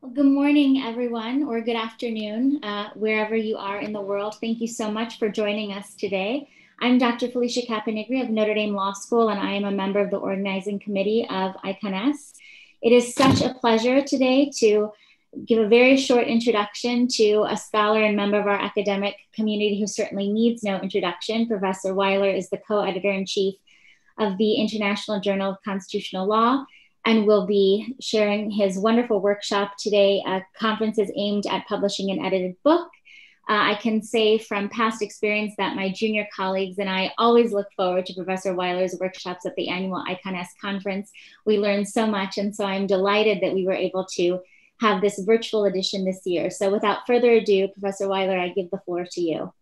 Well, good morning, everyone, or good afternoon, uh, wherever you are in the world. Thank you so much for joining us today. I'm Dr. Felicia Caponigri of Notre Dame Law School, and I am a member of the organizing committee of ICONS. It is such a pleasure today to give a very short introduction to a scholar and member of our academic community who certainly needs no introduction. Professor Weiler is the co-editor in chief of the International Journal of Constitutional Law and will be sharing his wonderful workshop today. A conference is aimed at publishing an edited book. Uh, I can say from past experience that my junior colleagues and I always look forward to Professor Weiler's workshops at the annual ICONS conference. We learn so much, and so I'm delighted that we were able to have this virtual edition this year. So without further ado, Professor Weiler, I give the floor to you.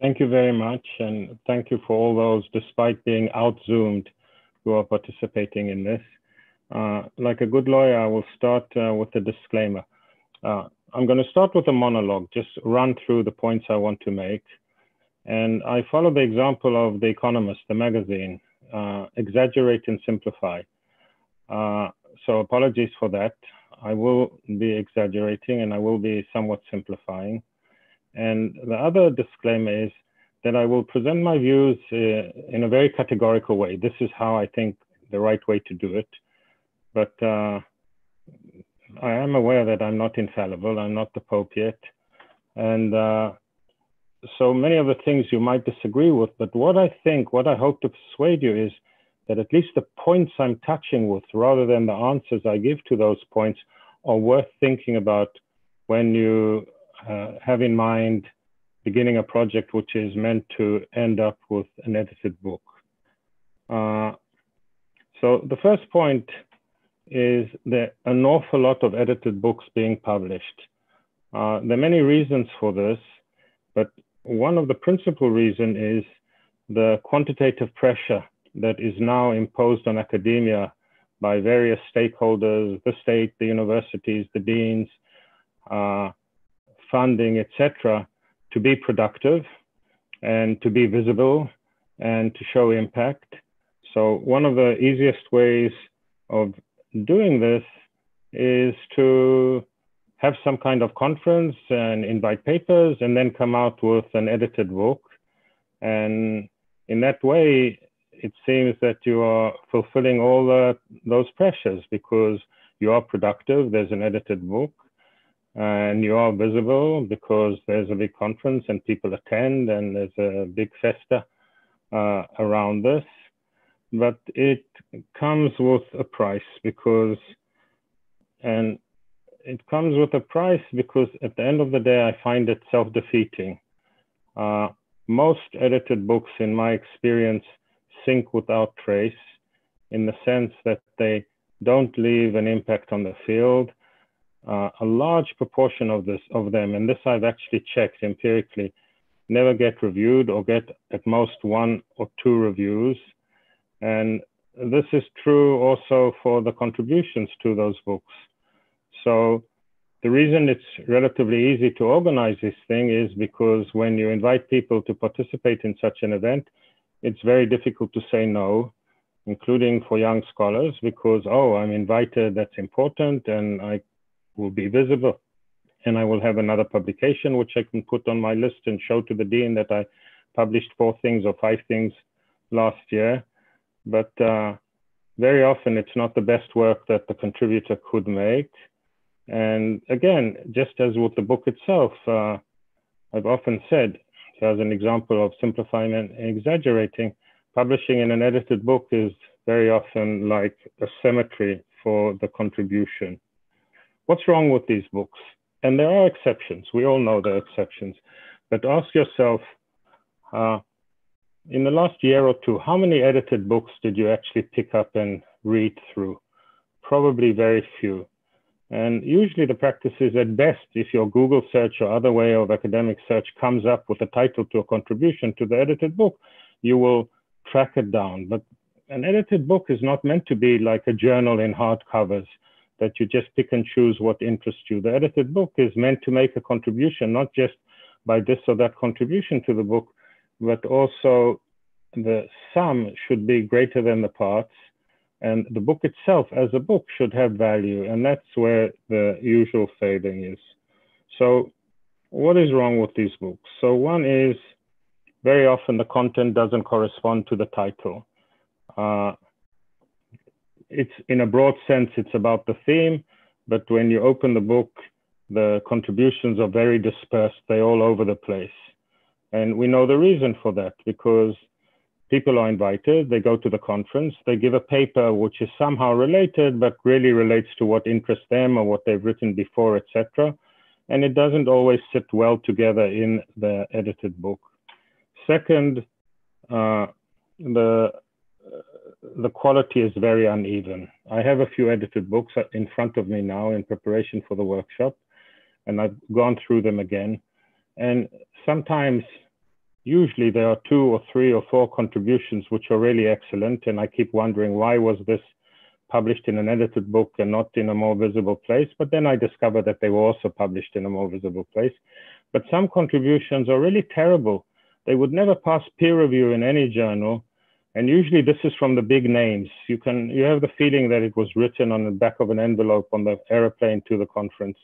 Thank you very much, and thank you for all those, despite being out-zoomed, who are participating in this. Uh, like a good lawyer, I will start uh, with a disclaimer. Uh, I'm going to start with a monologue, just run through the points I want to make. And I follow the example of The Economist, the magazine, uh, exaggerate and simplify. Uh, so apologies for that. I will be exaggerating and I will be somewhat simplifying. And the other disclaimer is that I will present my views uh, in a very categorical way. This is how I think the right way to do it but uh, I am aware that I'm not infallible. I'm not the Pope yet. And uh, so many of the things you might disagree with, but what I think, what I hope to persuade you is that at least the points I'm touching with, rather than the answers I give to those points, are worth thinking about when you uh, have in mind beginning a project which is meant to end up with an edited book. Uh, so the first point is there an awful lot of edited books being published. Uh, there are many reasons for this, but one of the principal reasons is the quantitative pressure that is now imposed on academia by various stakeholders, the state, the universities, the deans, uh, funding, etc., to be productive and to be visible and to show impact. So one of the easiest ways of doing this is to have some kind of conference and invite papers and then come out with an edited book. And in that way, it seems that you are fulfilling all the, those pressures because you are productive, there's an edited book, and you are visible because there's a big conference and people attend and there's a big festa uh, around this but it comes with a price because, and it comes with a price because at the end of the day, I find it self-defeating. Uh, most edited books, in my experience, sink without trace in the sense that they don't leave an impact on the field. Uh, a large proportion of this of them, and this I've actually checked empirically, never get reviewed or get at most one or two reviews. And this is true also for the contributions to those books. So the reason it's relatively easy to organize this thing is because when you invite people to participate in such an event, it's very difficult to say no, including for young scholars, because, oh, I'm invited, that's important, and I will be visible. And I will have another publication which I can put on my list and show to the dean that I published four things or five things last year but uh, very often it's not the best work that the contributor could make. And again, just as with the book itself, uh, I've often said, as an example of simplifying and exaggerating, publishing in an edited book is very often like a cemetery for the contribution. What's wrong with these books? And there are exceptions. We all know there are exceptions. But ask yourself, uh, in the last year or two, how many edited books did you actually pick up and read through? Probably very few. And usually the practice is at best, if your Google search or other way of academic search comes up with a title to a contribution to the edited book, you will track it down. But an edited book is not meant to be like a journal in hardcovers that you just pick and choose what interests you. The edited book is meant to make a contribution, not just by this or that contribution to the book, but also the sum should be greater than the parts. And the book itself as a book should have value. And that's where the usual failing is. So what is wrong with these books? So one is very often the content doesn't correspond to the title. Uh, it's in a broad sense, it's about the theme, but when you open the book, the contributions are very dispersed. They're all over the place. And we know the reason for that because people are invited, they go to the conference, they give a paper which is somehow related, but really relates to what interests them or what they've written before, etc. And it doesn't always sit well together in the edited book. Second, uh, the the quality is very uneven. I have a few edited books in front of me now in preparation for the workshop, and I've gone through them again. And sometimes, usually, there are two or three or four contributions which are really excellent, and I keep wondering why was this published in an edited book and not in a more visible place. But then I discovered that they were also published in a more visible place. But some contributions are really terrible. They would never pass peer review in any journal and usually this is from the big names. You can you have the feeling that it was written on the back of an envelope on the aeroplane to the conference,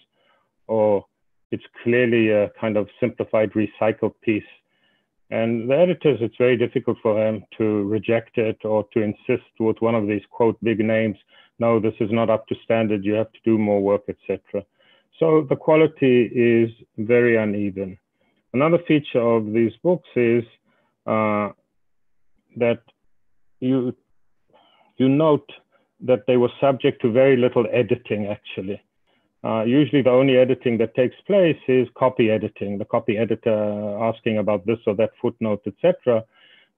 or it's clearly a kind of simplified recycled piece. And the editors, it's very difficult for them to reject it or to insist with one of these quote big names, no, this is not up to standard, you have to do more work, etc. So the quality is very uneven. Another feature of these books is uh, that you you note that they were subject to very little editing actually. Uh, usually the only editing that takes place is copy editing, the copy editor asking about this or that footnote, etc.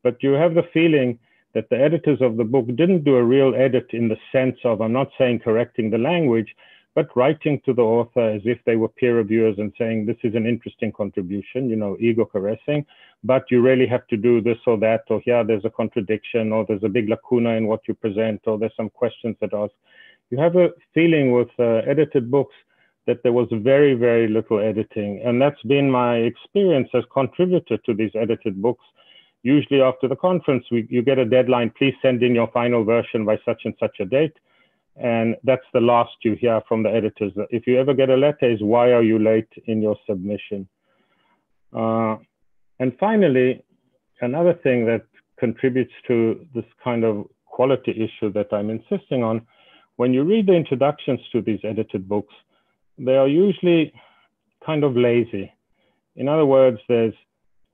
But you have the feeling that the editors of the book didn't do a real edit in the sense of, I'm not saying correcting the language, but writing to the author as if they were peer reviewers and saying, this is an interesting contribution, you know, ego caressing, but you really have to do this or that, or here there's a contradiction, or there's a big lacuna in what you present, or there's some questions that ask. You have a feeling with uh, edited books that there was very, very little editing. And that's been my experience as contributor to these edited books. Usually after the conference, we, you get a deadline, please send in your final version by such and such a date and that's the last you hear from the editors. If you ever get a letter, is why are you late in your submission? Uh, and finally, another thing that contributes to this kind of quality issue that I'm insisting on, when you read the introductions to these edited books, they are usually kind of lazy. In other words, there's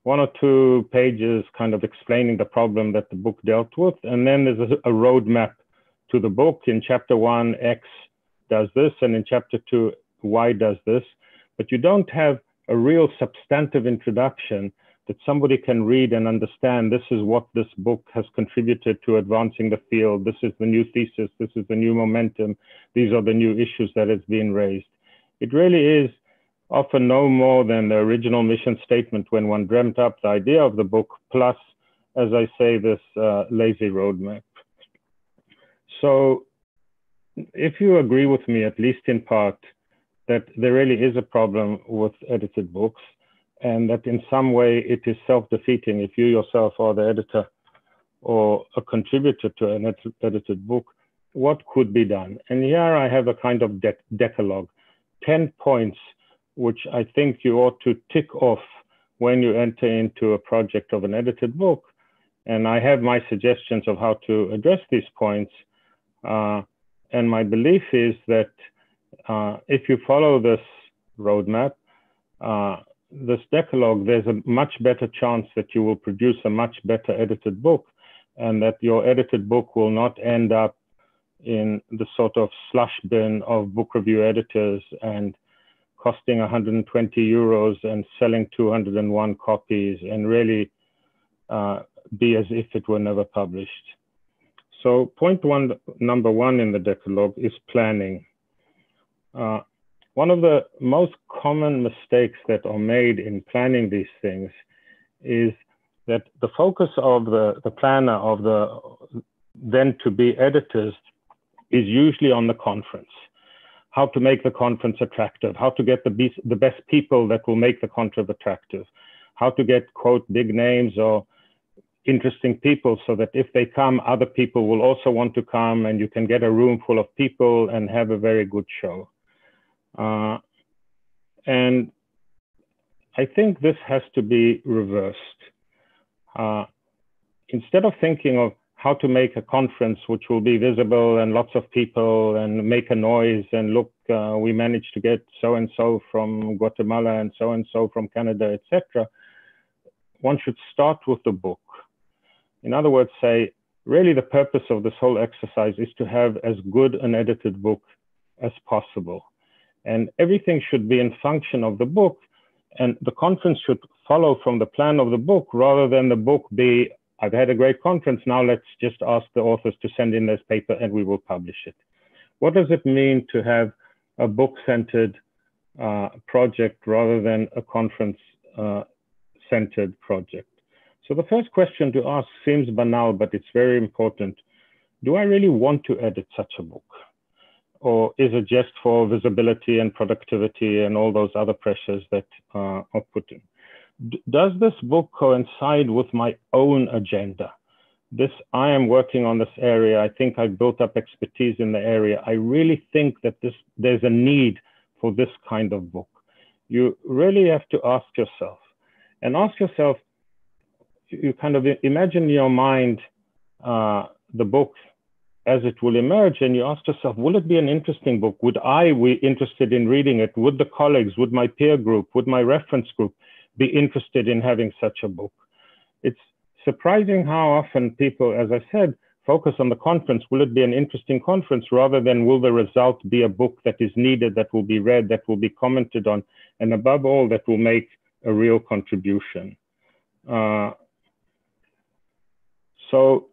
one or two pages kind of explaining the problem that the book dealt with, and then there's a, a roadmap to the book. In chapter one, X does this, and in chapter two, Y does this. But you don't have a real substantive introduction that somebody can read and understand this is what this book has contributed to advancing the field. This is the new thesis. This is the new momentum. These are the new issues that has been raised. It really is often no more than the original mission statement when one dreamt up the idea of the book, plus, as I say, this uh, lazy roadmap. So if you agree with me, at least in part, that there really is a problem with edited books and that in some way it is self-defeating if you yourself are the editor or a contributor to an ed edited book, what could be done? And here I have a kind of de decalogue, 10 points, which I think you ought to tick off when you enter into a project of an edited book. And I have my suggestions of how to address these points uh, and my belief is that uh, if you follow this roadmap, uh, this decalogue, there's a much better chance that you will produce a much better edited book and that your edited book will not end up in the sort of slush bin of book review editors and costing 120 euros and selling 201 copies and really uh, be as if it were never published. So point one, number one in the Decalogue is planning. Uh, one of the most common mistakes that are made in planning these things is that the focus of the, the planner of the then to be editors is usually on the conference. How to make the conference attractive, how to get the, be the best people that will make the conference attractive, how to get, quote, big names or interesting people so that if they come, other people will also want to come and you can get a room full of people and have a very good show. Uh, and I think this has to be reversed. Uh, instead of thinking of how to make a conference which will be visible and lots of people and make a noise and look, uh, we managed to get so and so from Guatemala and so and so from Canada, etc. One should start with the book. In other words, say, really the purpose of this whole exercise is to have as good an edited book as possible. And everything should be in function of the book. And the conference should follow from the plan of the book rather than the book be, I've had a great conference, now let's just ask the authors to send in this paper and we will publish it. What does it mean to have a book-centered uh, project rather than a conference-centered uh, project? So the first question to ask seems banal, but it's very important. Do I really want to edit such a book? Or is it just for visibility and productivity and all those other pressures that uh, are put in? D does this book coincide with my own agenda? This, I am working on this area. I think I've built up expertise in the area. I really think that this, there's a need for this kind of book. You really have to ask yourself and ask yourself, you kind of imagine in your mind uh, the book as it will emerge and you ask yourself will it be an interesting book? Would i be interested in reading it? Would the colleagues would my peer group would my reference group be interested in having such a book? It's surprising how often people as i said focus on the conference. Will it be an interesting conference rather than will the result be a book that is needed that will be read that will be commented on and above all that will make a real contribution? Uh, so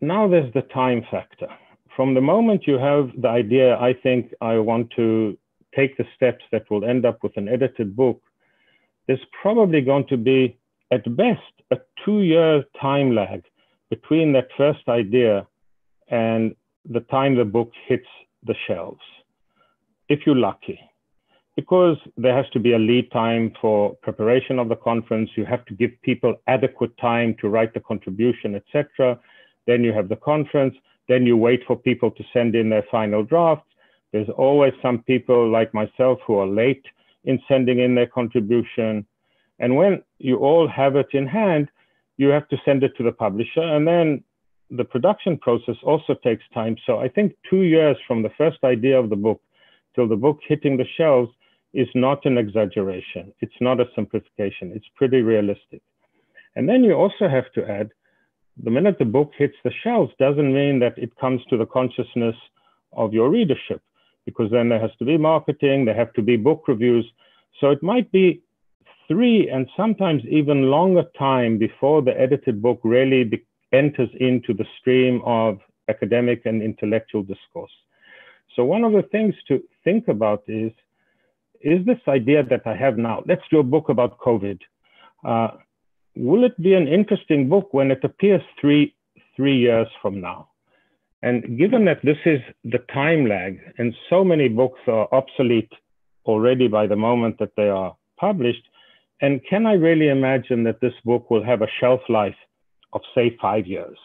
now there's the time factor. From the moment you have the idea, I think I want to take the steps that will end up with an edited book, there's probably going to be, at best, a two year time lag between that first idea and the time the book hits the shelves, if you're lucky. Because there has to be a lead time for preparation of the conference, you have to give people adequate time to write the contribution, etc then you have the conference. Then you wait for people to send in their final drafts. There's always some people like myself who are late in sending in their contribution. And when you all have it in hand, you have to send it to the publisher. And then the production process also takes time. So I think two years from the first idea of the book till the book hitting the shelves is not an exaggeration. It's not a simplification. It's pretty realistic. And then you also have to add the minute the book hits the shelves doesn't mean that it comes to the consciousness of your readership, because then there has to be marketing, there have to be book reviews. So it might be three and sometimes even longer time before the edited book really be- enters into the stream of academic and intellectual discourse. So one of the things to think about is, is this idea that I have now, let's do a book about COVID. Uh, will it be an interesting book when it appears three, three years from now? And given that this is the time lag, and so many books are obsolete already by the moment that they are published, and can I really imagine that this book will have a shelf life of, say, five years?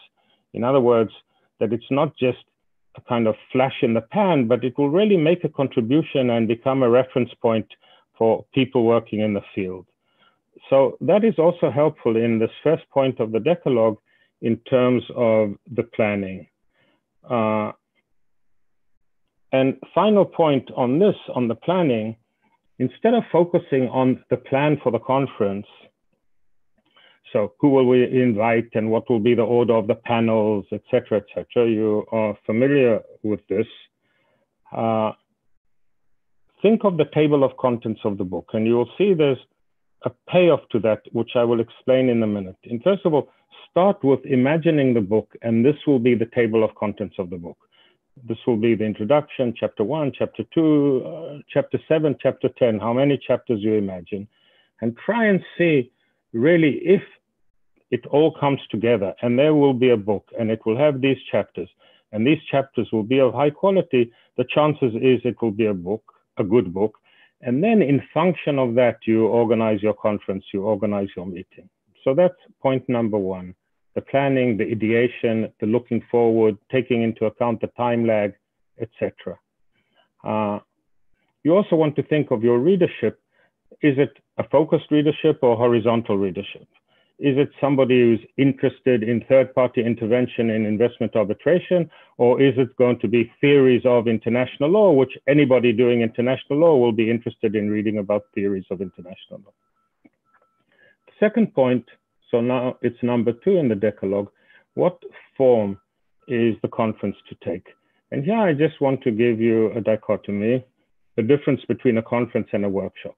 In other words, that it's not just a kind of flash in the pan, but it will really make a contribution and become a reference point for people working in the field so that is also helpful in this first point of the Decalogue in terms of the planning. Uh, and final point on this, on the planning, instead of focusing on the plan for the conference, so who will we invite and what will be the order of the panels, etc., etc. You are familiar with this. Uh, think of the table of contents of the book, and you will see there's a payoff to that, which I will explain in a minute. And first of all, start with imagining the book, and this will be the table of contents of the book. This will be the introduction, chapter one, chapter two, uh, chapter seven, chapter 10, how many chapters you imagine, and try and see really if it all comes together and there will be a book and it will have these chapters and these chapters will be of high quality, the chances is it will be a book, a good book, and then in function of that, you organize your conference, you organize your meeting. So that's point number one. the planning, the ideation, the looking forward, taking into account the time lag, etc. Uh, you also want to think of your readership. Is it a focused readership or horizontal readership? Is it somebody who's interested in third-party intervention in investment arbitration, or is it going to be theories of international law, which anybody doing international law will be interested in reading about theories of international law? Second point, so now it's number two in the Decalogue, what form is the conference to take? And here I just want to give you a dichotomy, the difference between a conference and a workshop.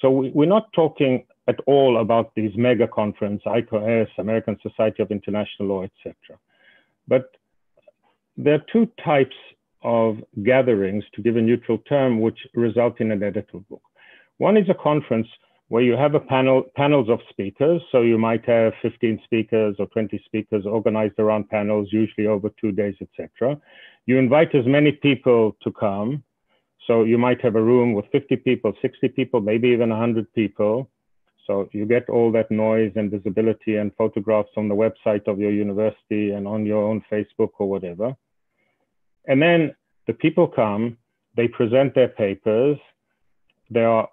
So we, we're not talking at all about these mega conference, ICONS, American Society of International Law, etc. But there are two types of gatherings, to give a neutral term, which result in an editable book. One is a conference where you have a panel, panels of speakers. So you might have 15 speakers or 20 speakers organized around panels, usually over two days, etc. You invite as many people to come. So you might have a room with 50 people, 60 people, maybe even 100 people. So you get all that noise and visibility and photographs on the website of your university and on your own Facebook or whatever. And then the people come, they present their papers. There are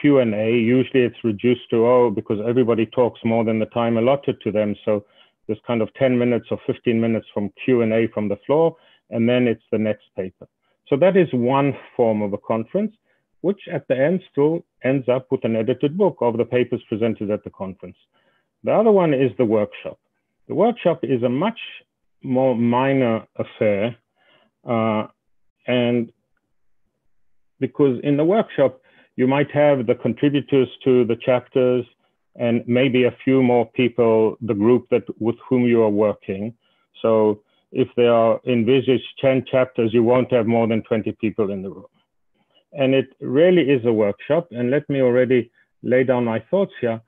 Q&A. Usually it's reduced to, oh, because everybody talks more than the time allotted to them. So there's kind of 10 minutes or 15 minutes from Q&A from the floor, and then it's the next paper. So that is one form of a conference, which at the end still ends up with an edited book of the papers presented at the conference. The other one is the workshop. The workshop is a much more minor affair. Uh, and because in the workshop, you might have the contributors to the chapters and maybe a few more people, the group that with whom you are working. So if there are envisaged 10 chapters, you won't have more than 20 people in the room. And it really is a workshop. And let me already lay down my thoughts here.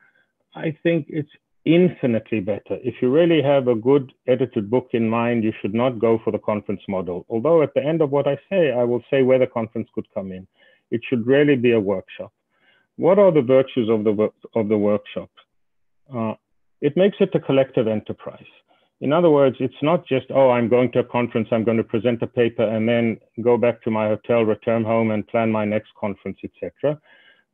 I think it's infinitely better. If you really have a good edited book in mind, you should not go for the conference model. Although at the end of what I say, I will say where the conference could come in. It should really be a workshop. What are the virtues of the, of the workshop? Uh, it makes it a collective enterprise. In other words, it's not just, oh, I'm going to a conference, I'm going to present a paper and then go back to my hotel, return home and plan my next conference, etc.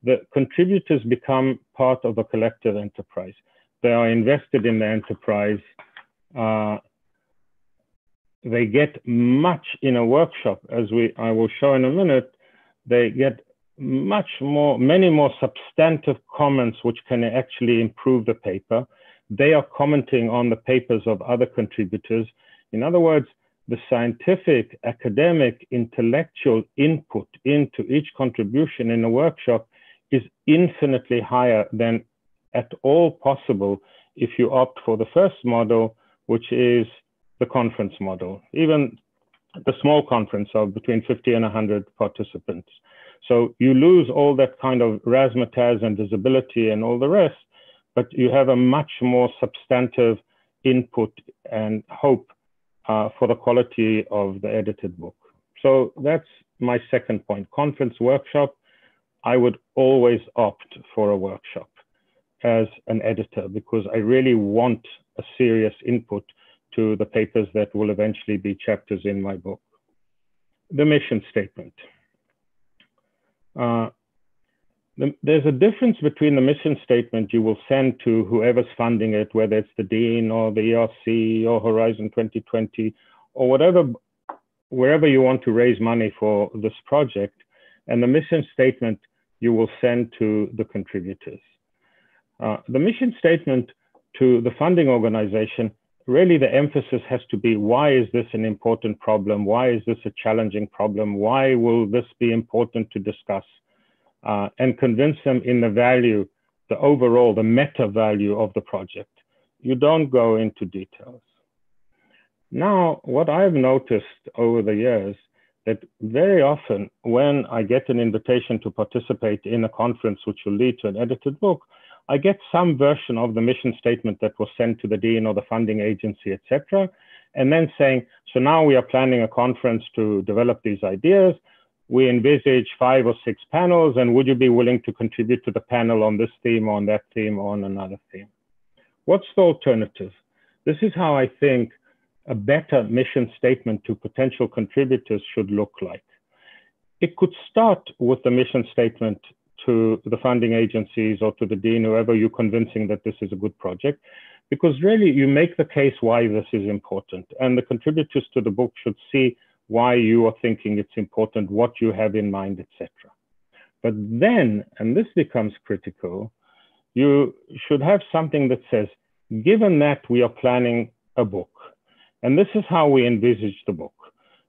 The contributors become part of a collective enterprise. They are invested in the enterprise. Uh, they get much in a workshop, as we I will show in a minute, they get much more, many more substantive comments which can actually improve the paper. They are commenting on the papers of other contributors. In other words, the scientific, academic, intellectual input into each contribution in a workshop is infinitely higher than at all possible if you opt for the first model, which is the conference model. Even the small conference of between 50 and 100 participants. So you lose all that kind of razzmatazz and visibility and all the rest, but you have a much more substantive input and hope uh, for the quality of the edited book. So that's my second point. Conference workshop, I would always opt for a workshop as an editor because I really want a serious input to the papers that will eventually be chapters in my book. The mission statement. Uh, there's a difference between the mission statement you will send to whoever's funding it, whether it's the Dean or the ERC or Horizon 2020 or whatever, wherever you want to raise money for this project, and the mission statement you will send to the contributors. Uh, the mission statement to the funding organization really the emphasis has to be why is this an important problem? Why is this a challenging problem? Why will this be important to discuss? Uh, and convince them in the value, the overall, the meta value of the project. You don't go into details. Now, what I've noticed over the years that very often when I get an invitation to participate in a conference which will lead to an edited book, I get some version of the mission statement that was sent to the dean or the funding agency, etc. And then saying, so now we are planning a conference to develop these ideas. We envisage five or six panels, and would you be willing to contribute to the panel on this theme, on that theme, on another theme? What's the alternative? This is how I think a better mission statement to potential contributors should look like. It could start with the mission statement to the funding agencies or to the dean, whoever you're convincing that this is a good project, because really you make the case why this is important. And the contributors to the book should see why you are thinking it's important, what you have in mind, etc. But then, and this becomes critical, you should have something that says, given that we are planning a book, and this is how we envisage the book.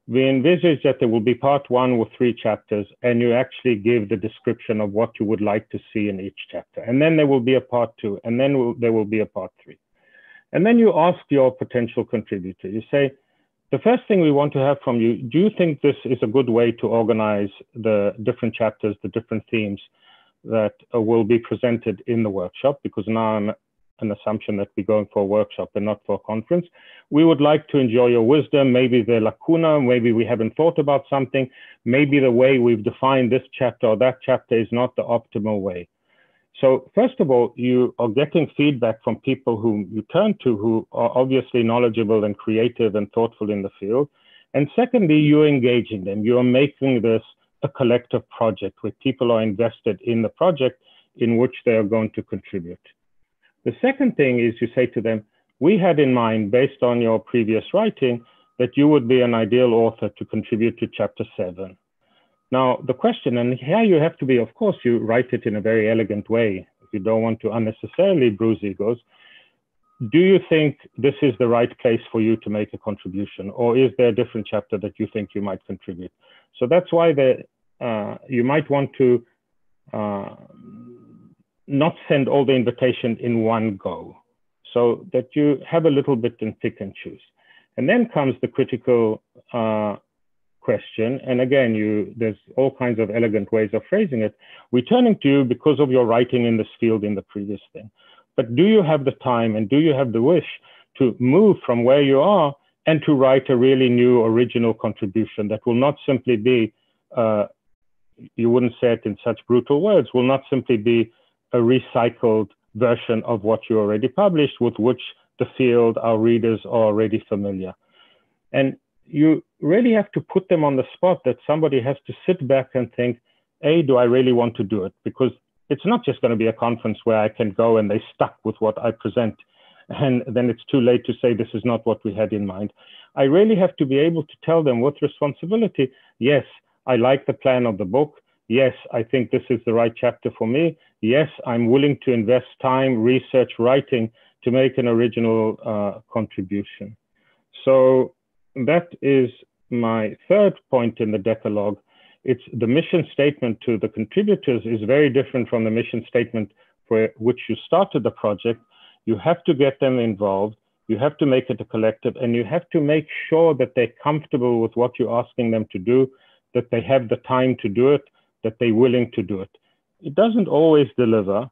We envisage that there will be part one with three chapters, and you actually give the description of what you would like to see in each chapter. And then there will be a part two, and then there will be a part three. And then you ask your potential contributor, you say, the first thing we want to have from you, do you think this is a good way to organize the different chapters, the different themes that uh, will be presented in the workshop? Because now I'm an assumption that we're going for a workshop and not for a conference. We would like to enjoy your wisdom. Maybe the lacuna, maybe we haven't thought about something. Maybe the way we've defined this chapter or that chapter is not the optimal way. So first of all, you are getting feedback from people whom you turn to who are obviously knowledgeable and creative and thoughtful in the field. And secondly, you're engaging them. You are making this a collective project where people are invested in the project in which they are going to contribute. The second thing is you say to them, we had in mind, based on your previous writing, that you would be an ideal author to contribute to chapter seven. Now, the question, and here you have to be, of course, you write it in a very elegant way. You don't want to unnecessarily bruise egos. Do you think this is the right place for you to make a contribution? Or is there a different chapter that you think you might contribute? So that's why the, uh, you might want to uh, not send all the invitation in one go so that you have a little bit and pick and choose. And then comes the critical uh, question. And again, you there's all kinds of elegant ways of phrasing it. We're turning to you because of your writing in this field in the previous thing. But do you have the time and do you have the wish to move from where you are and to write a really new original contribution that will not simply be, uh, you wouldn't say it in such brutal words, will not simply be a recycled version of what you already published with which the field, our readers are already familiar. And you really have to put them on the spot that somebody has to sit back and think, A, do I really want to do it? Because it's not just going to be a conference where I can go and they stuck with what I present. And then it's too late to say this is not what we had in mind. I really have to be able to tell them with responsibility, yes, I like the plan of the book. Yes, I think this is the right chapter for me. Yes, I'm willing to invest time, research, writing to make an original uh, contribution. So that is my third point in the Decalogue. It's the mission statement to the contributors is very different from the mission statement for which you started the project. You have to get them involved. You have to make it a collective and you have to make sure that they're comfortable with what you're asking them to do, that they have the time to do it, that they're willing to do it. It doesn't always deliver,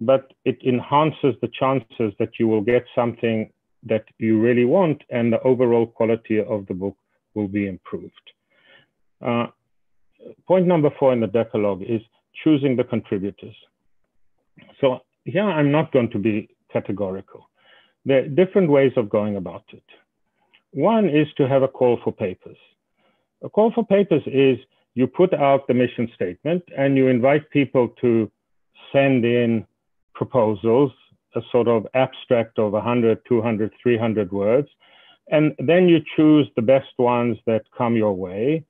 but it enhances the chances that you will get something that you really want, and the overall quality of the book will be improved. Uh, point number four in the Decalogue is choosing the contributors. So here I'm not going to be categorical. There are different ways of going about it. One is to have a call for papers. A call for papers is you put out the mission statement and you invite people to send in proposals a sort of abstract of 100, 200, 300 words. And then you choose the best ones that come your way.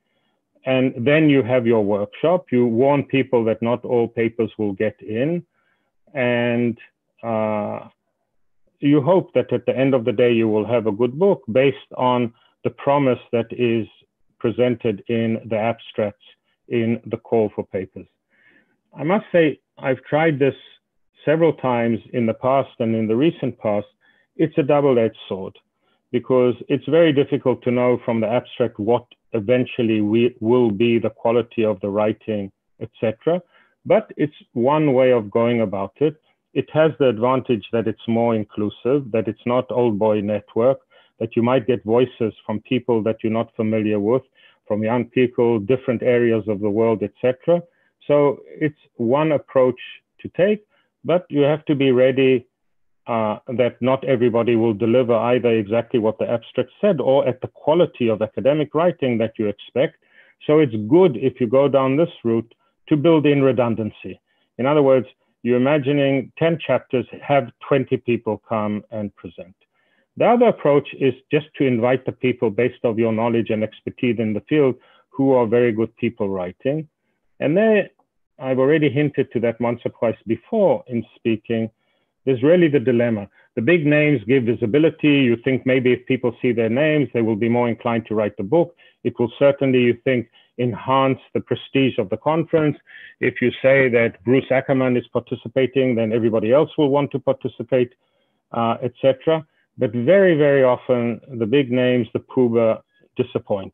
And then you have your workshop. You warn people that not all papers will get in. And uh, you hope that at the end of the day, you will have a good book based on the promise that is presented in the abstracts in the call for papers. I must say, I've tried this several times in the past and in the recent past, it's a double-edged sword because it's very difficult to know from the abstract what eventually we, will be the quality of the writing, etc. But it's one way of going about it. It has the advantage that it's more inclusive, that it's not old boy network, that you might get voices from people that you're not familiar with, from young people, different areas of the world, etc. So it's one approach to take but you have to be ready uh, that not everybody will deliver either exactly what the abstract said or at the quality of academic writing that you expect. So it's good if you go down this route to build in redundancy. In other words, you're imagining 10 chapters, have 20 people come and present. The other approach is just to invite the people based on your knowledge and expertise in the field who are very good people writing. And there, I've already hinted to that once or twice before in speaking, there's really the dilemma. The big names give visibility. You think maybe if people see their names, they will be more inclined to write the book. It will certainly, you think, enhance the prestige of the conference. If you say that Bruce Ackerman is participating, then everybody else will want to participate, uh, etc. But very, very often, the big names, the Pooh-Bah, disappoint.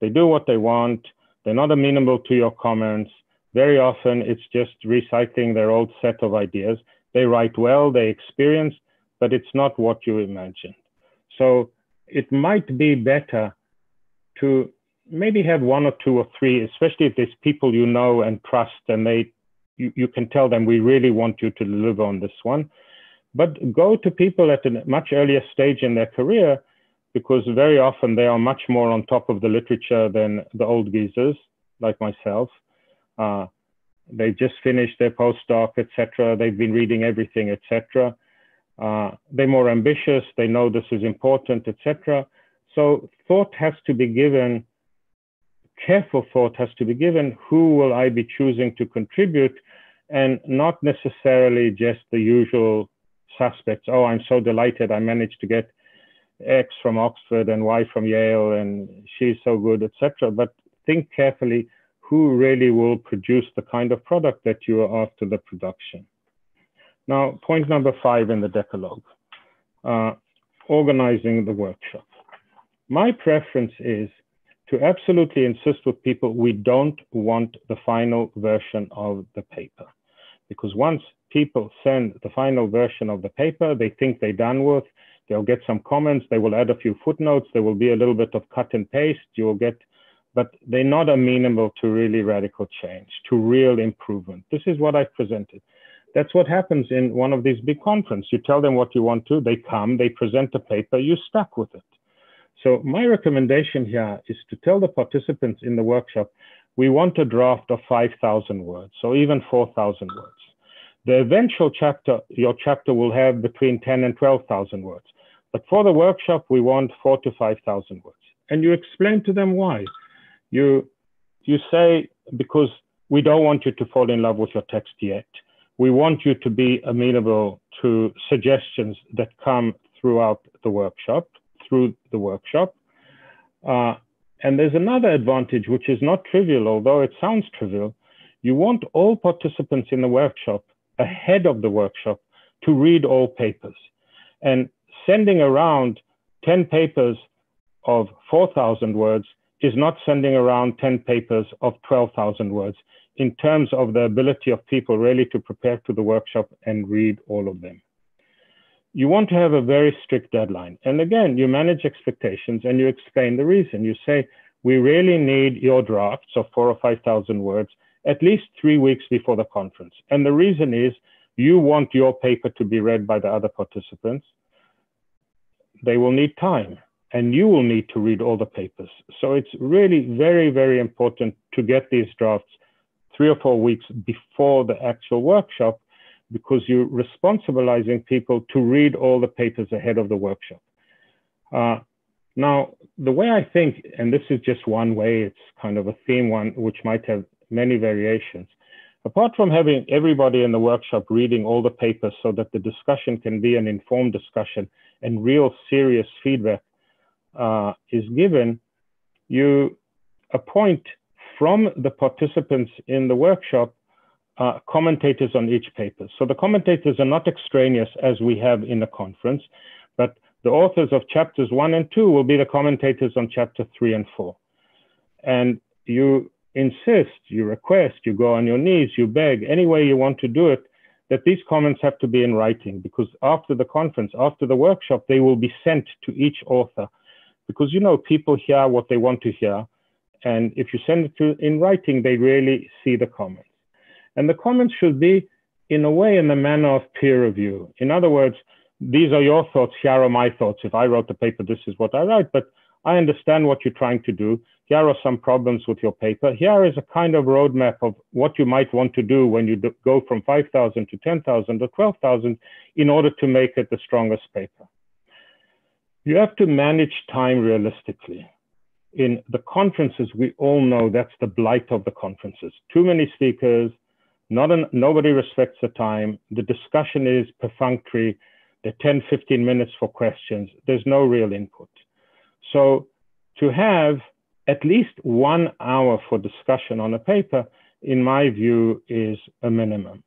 They do what they want. They're not amenable to your comments. Very often, it's just recycling their old set of ideas. They write well, they experience, but it's not what you imagined. So it might be better to maybe have one or two or three, especially if there's people you know and trust and they you, you can tell them we really want you to deliver on this one. But go to people at a much earlier stage in their career because very often they are much more on top of the literature than the old geezers like myself. Uh, they just finished their postdoc, etc. They've been reading everything, etc. Uh, they're more ambitious. They know this is important, etc. So thought has to be given, careful thought has to be given. Who will I be choosing to contribute, and not necessarily just the usual suspects. Oh, I'm so delighted I managed to get X from Oxford and Y from Yale, and she's so good, etc. But think carefully who really will produce the kind of product that you are after the production. Now, point number five in the Decalogue, uh, organizing the workshop. My preference is to absolutely insist with people we don't want the final version of the paper. Because once people send the final version of the paper, they think they're done with, they'll get some comments, they will add a few footnotes, there will be a little bit of cut and paste, you will get but they're not amenable to really radical change, to real improvement. This is what I've presented. That's what happens in one of these big conferences. You tell them what you want to, they come, they present a paper, you're stuck with it. So my recommendation here is to tell the participants in the workshop, we want a draft of 5,000 words, or even 4,000 words. The eventual chapter, your chapter will have between 10 and 12,000 words. But for the workshop, we want four to 5,000 words. And you explain to them why you you say because we don't want you to fall in love with your text yet. We want you to be amenable to suggestions that come throughout the workshop, through the workshop. Uh, and there's another advantage, which is not trivial, although it sounds trivial. You want all participants in the workshop ahead of the workshop to read all papers. And sending around 10 papers of 4,000 words is not sending around 10 papers of 12,000 words in terms of the ability of people really to prepare to the workshop and read all of them. You want to have a very strict deadline. And again, you manage expectations and you explain the reason. You say, we really need your drafts of four or 5,000 words at least three weeks before the conference. And the reason is you want your paper to be read by the other participants. They will need time and you will need to read all the papers. So it's really very, very important to get these drafts three or four weeks before the actual workshop because you're responsibilizing people to read all the papers ahead of the workshop. Uh, now, the way I think, and this is just one way, it's kind of a theme one, which might have many variations. Apart from having everybody in the workshop reading all the papers so that the discussion can be an informed discussion and real serious feedback uh, is given, you appoint from the participants in the workshop uh, commentators on each paper. So the commentators are not extraneous as we have in a conference, but the authors of chapters one and two will be the commentators on chapter three and four. And you insist, you request, you go on your knees, you beg, any way you want to do it, that these comments have to be in writing because after the conference, after the workshop, they will be sent to each author because you know people hear what they want to hear and if you send it to in writing they really see the comments and the comments should be in a way in the manner of peer review in other words these are your thoughts, here are my thoughts. If I wrote the paper, this is what I write, but I understand what you're trying to do. Here are some problems with your paper. Here is a kind of roadmap of what you might want to do when you go from 5,000 to 10,000 or 12,000 in order to make it the strongest paper. You have to manage time realistically. In the conferences, we all know that's the blight of the conferences. Too many speakers, not an, nobody respects the time. The discussion is perfunctory. The 10, 15 minutes for questions. There's no real input. So to have at least one hour for discussion on a paper, in my view, is a minimum.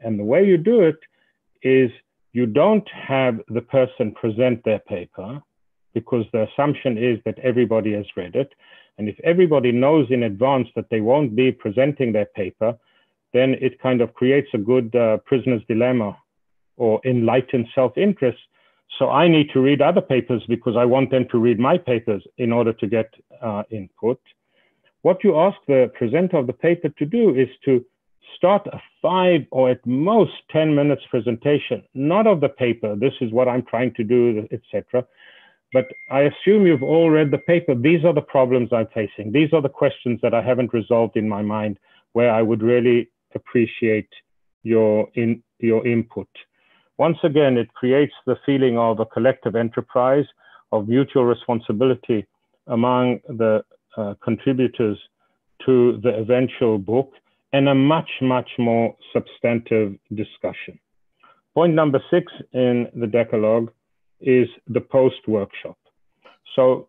And the way you do it is you don't have the person present their paper because the assumption is that everybody has read it. And if everybody knows in advance that they won't be presenting their paper, then it kind of creates a good uh, prisoner's dilemma or enlightened self-interest so I need to read other papers because I want them to read my papers in order to get uh, input. What you ask the presenter of the paper to do is to start a five or at most 10 minutes presentation, not of the paper, this is what I'm trying to do, etc. But I assume you've all read the paper. These are the problems I'm facing. These are the questions that I haven't resolved in my mind where I would really appreciate your, in, your input. Once again, it creates the feeling of a collective enterprise of mutual responsibility among the uh, contributors to the eventual book and a much, much more substantive discussion. Point number six in the Decalogue is the post workshop. So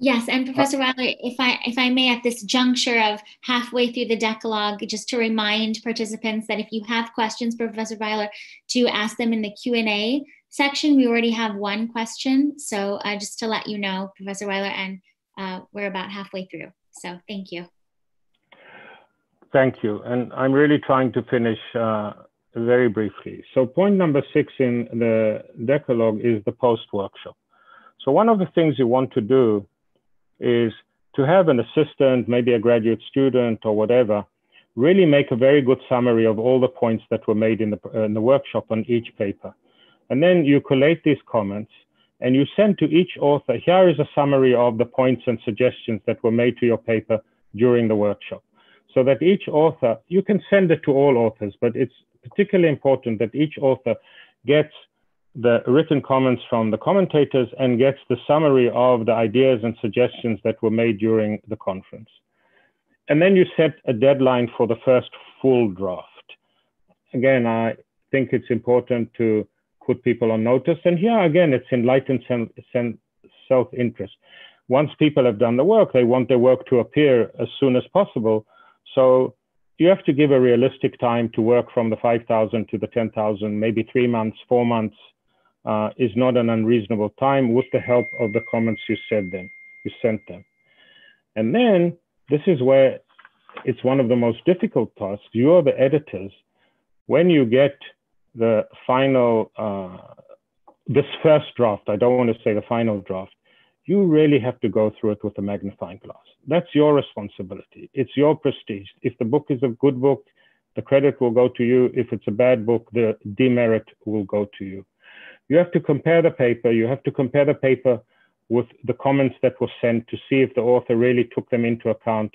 Yes, and Professor Weiler, if I if I may, at this juncture of halfway through the Decalogue, just to remind participants that if you have questions for Professor Weiler, to ask them in the Q and A section. We already have one question, so uh, just to let you know, Professor Weiler, and uh, we're about halfway through. So thank you. Thank you, and I'm really trying to finish uh, very briefly. So point number six in the Decalogue is the post workshop. So one of the things you want to do is to have an assistant, maybe a graduate student or whatever, really make a very good summary of all the points that were made in the, in the workshop on each paper. And then you collate these comments and you send to each author, here is a summary of the points and suggestions that were made to your paper during the workshop. So that each author, you can send it to all authors, but it's particularly important that each author gets the written comments from the commentators and gets the summary of the ideas and suggestions that were made during the conference. And then you set a deadline for the first full draft. Again, I think it's important to put people on notice. And here again, it's enlightened self-interest. Once people have done the work, they want their work to appear as soon as possible. So you have to give a realistic time to work from the 5,000 to the 10,000, maybe three months, four months, uh, is not an unreasonable time with the help of the comments you said them, you sent them. And then this is where it's one of the most difficult tasks. You are the editors. When you get the final, uh, this first draft, I don't want to say the final draft, you really have to go through it with a magnifying glass. That's your responsibility. It's your prestige. If the book is a good book, the credit will go to you. If it's a bad book, the demerit will go to you you have to compare the paper. You have to compare the paper with the comments that were sent to see if the author really took them into account.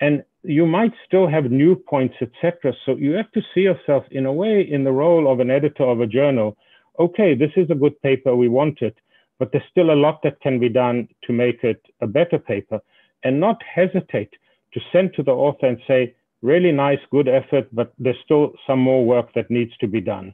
And you might still have new points, etc. So you have to see yourself in a way in the role of an editor of a journal. Okay, this is a good paper, we want it, but there's still a lot that can be done to make it a better paper and not hesitate to send to the author and say, really nice, good effort, but there's still some more work that needs to be done.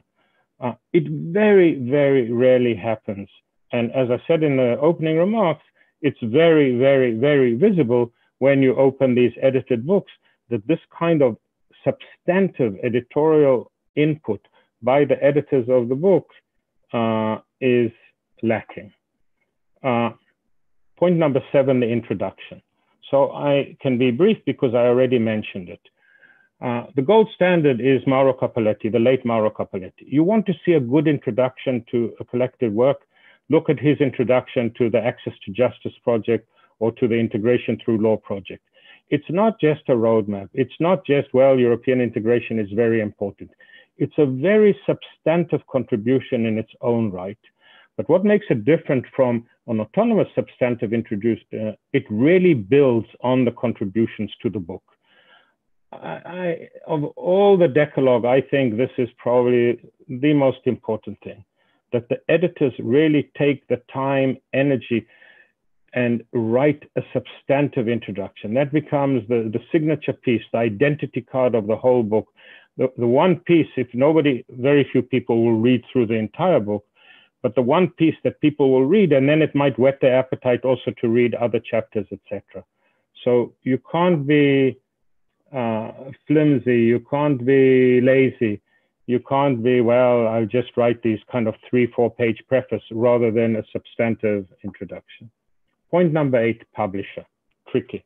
Uh, it very, very rarely happens. And as I said in the opening remarks, it's very, very, very visible when you open these edited books that this kind of substantive editorial input by the editors of the book uh, is lacking. Uh, point number seven, the introduction. So I can be brief because I already mentioned it. Uh, the gold standard is Mauro Cappelletti, the late Mauro Cappelletti. You want to see a good introduction to a collected work, look at his introduction to the Access to Justice project or to the Integration Through Law project. It's not just a roadmap. It's not just, well, European integration is very important. It's a very substantive contribution in its own right. But what makes it different from an autonomous substantive introduced, uh, it really builds on the contributions to the book. I, I, of all the Decalogue, I think this is probably the most important thing that the editors really take the time, energy, and write a substantive introduction. That becomes the, the signature piece, the identity card of the whole book. The, the one piece, if nobody, very few people will read through the entire book, but the one piece that people will read, and then it might whet their appetite also to read other chapters, etc. So you can't be uh, flimsy, you can't be lazy, you can't be, well, I'll just write these kind of three, four page preface rather than a substantive introduction. Point number eight, publisher, tricky,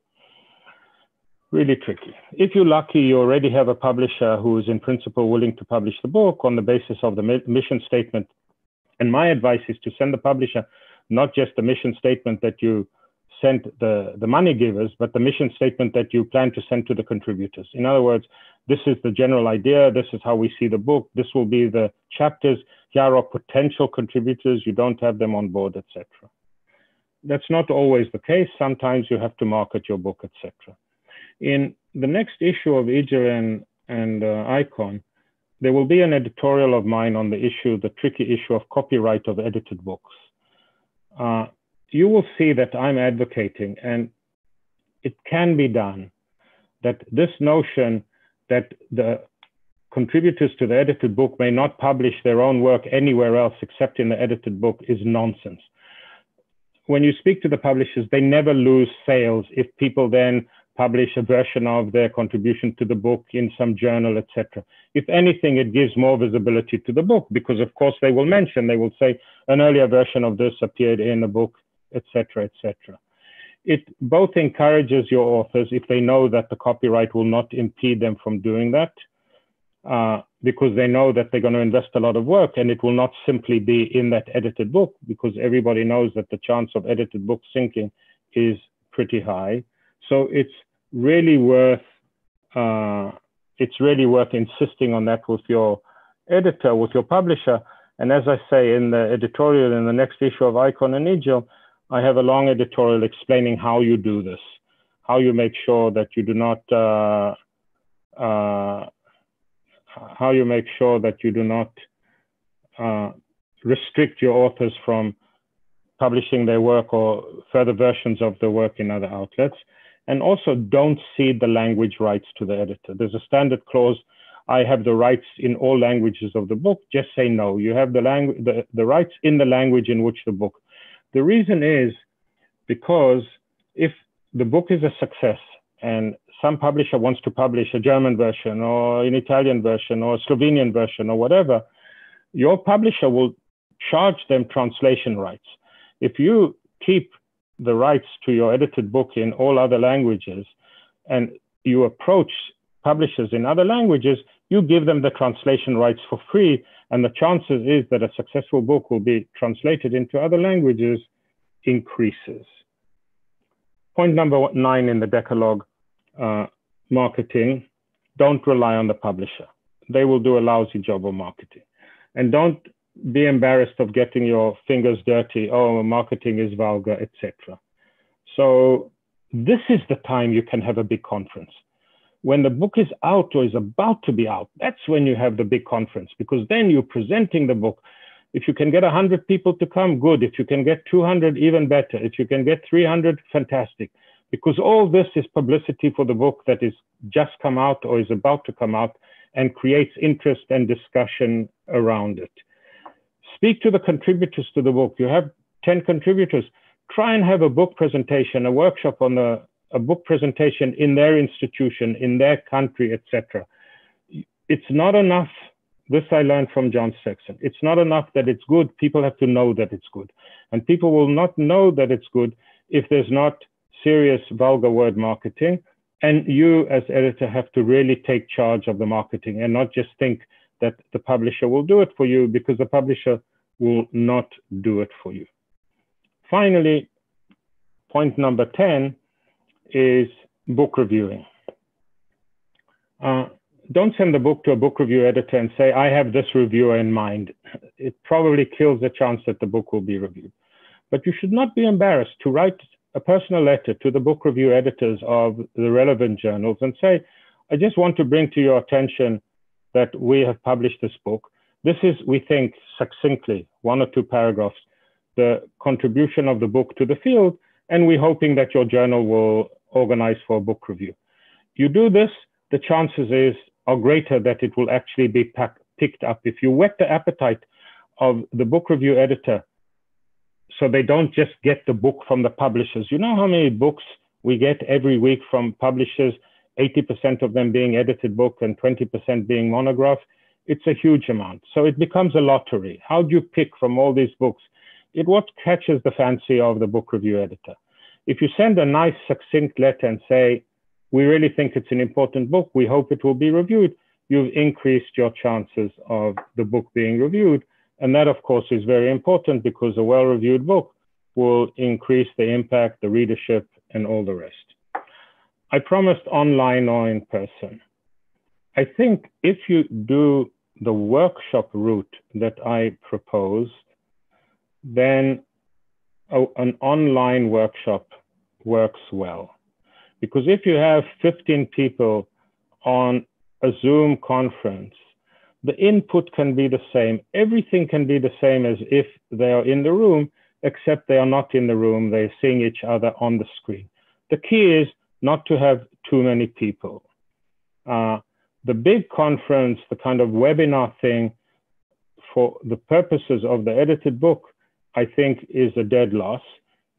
really tricky. If you're lucky, you already have a publisher who is in principle willing to publish the book on the basis of the mission statement. And my advice is to send the publisher not just the mission statement that you sent the, the money givers, but the mission statement that you plan to send to the contributors. In other words, this is the general idea. This is how we see the book. This will be the chapters. Here are potential contributors. You don't have them on board, etc. That's not always the case. Sometimes you have to market your book, etc. In the next issue of EJIL and, and uh, Icon, there will be an editorial of mine on the issue, the tricky issue of copyright of edited books. Uh, you will see that I'm advocating, and it can be done, that this notion that the contributors to the edited book may not publish their own work anywhere else except in the edited book is nonsense. When you speak to the publishers, they never lose sales if people then publish a version of their contribution to the book in some journal, etc. If anything, it gives more visibility to the book because, of course, they will mention, they will say, an earlier version of this appeared in a book etc., etc. It both encourages your authors if they know that the copyright will not impede them from doing that, uh, because they know that they're going to invest a lot of work and it will not simply be in that edited book, because everybody knows that the chance of edited book sinking is pretty high. So it's really worth uh, it's really worth insisting on that with your editor, with your publisher. And as I say in the editorial in the next issue of Icon and EJIL, I have a long editorial explaining how you do this, how you make sure that you do not, uh, uh, how you make sure that you do not uh, restrict your authors from publishing their work or further versions of the work in other outlets. And also don't cede the language rights to the editor. There's a standard clause I have the rights in all languages of the book. Just say no. You have the language, the, the rights in the language in which the book the reason is because if the book is a success and some publisher wants to publish a German version or an Italian version or a Slovenian version or whatever, your publisher will charge them translation rights. If you keep the rights to your edited book in all other languages and you approach publishers in other languages, you give them the translation rights for free and the chances is that a successful book will be translated into other languages increases. Point number nine in the Decalogue uh, marketing, don't rely on the publisher. They will do a lousy job of marketing. And don't be embarrassed of getting your fingers dirty. Oh, marketing is vulgar, etc. So this is the time you can have a big conference when the book is out or is about to be out, that's when you have the big conference because then you're presenting the book. If you can get 100 people to come, good. If you can get 200, even better. If you can get 300, fantastic. Because all this is publicity for the book that is just come out or is about to come out and creates interest and discussion around it. Speak to the contributors to the book. You have 10 contributors. Try and have a book presentation, a workshop on the a book presentation in their institution, in their country, etc. It's not enough. This I learned from John Sexton. It's not enough that it's good. People have to know that it's good. And people will not know that it's good if there's not serious vulgar word marketing. And you, as editor, have to really take charge of the marketing and not just think that the publisher will do it for you because the publisher will not do it for you. Finally, point number 10 is book reviewing. Uh, don't send the book to a book review editor and say, I have this reviewer in mind. It probably kills the chance that the book will be reviewed. But you should not be embarrassed to write a personal letter to the book review editors of the relevant journals and say, I just want to bring to your attention that we have published this book. This is, we think, succinctly, one or two paragraphs, the contribution of the book to the field, and we're hoping that your journal will organize for a book review. You do this, the chances is are greater that it will actually be pack, picked up. If you whet the appetite of the book review editor, so they don't just get the book from the publishers. You know how many books we get every week from publishers, 80% of them being edited book and 20% being monograph? It's a huge amount. So it becomes a lottery. How do you pick from all these books? It what catches the fancy of the book review editor. If you send a nice succinct letter and say, we really think it's an important book. We hope it will be reviewed. You've increased your chances of the book being reviewed. And that, of course, is very important because a well reviewed book will increase the impact, the readership, and all the rest. I promised online or in person. I think if you do the workshop route that I proposed, then a, an online workshop works well. Because if you have 15 people on a Zoom conference, the input can be the same. Everything can be the same as if they are in the room, except they are not in the room. They're seeing each other on the screen. The key is not to have too many people. Uh, the big conference, the kind of webinar thing, for the purposes of the edited book, I think is a dead loss.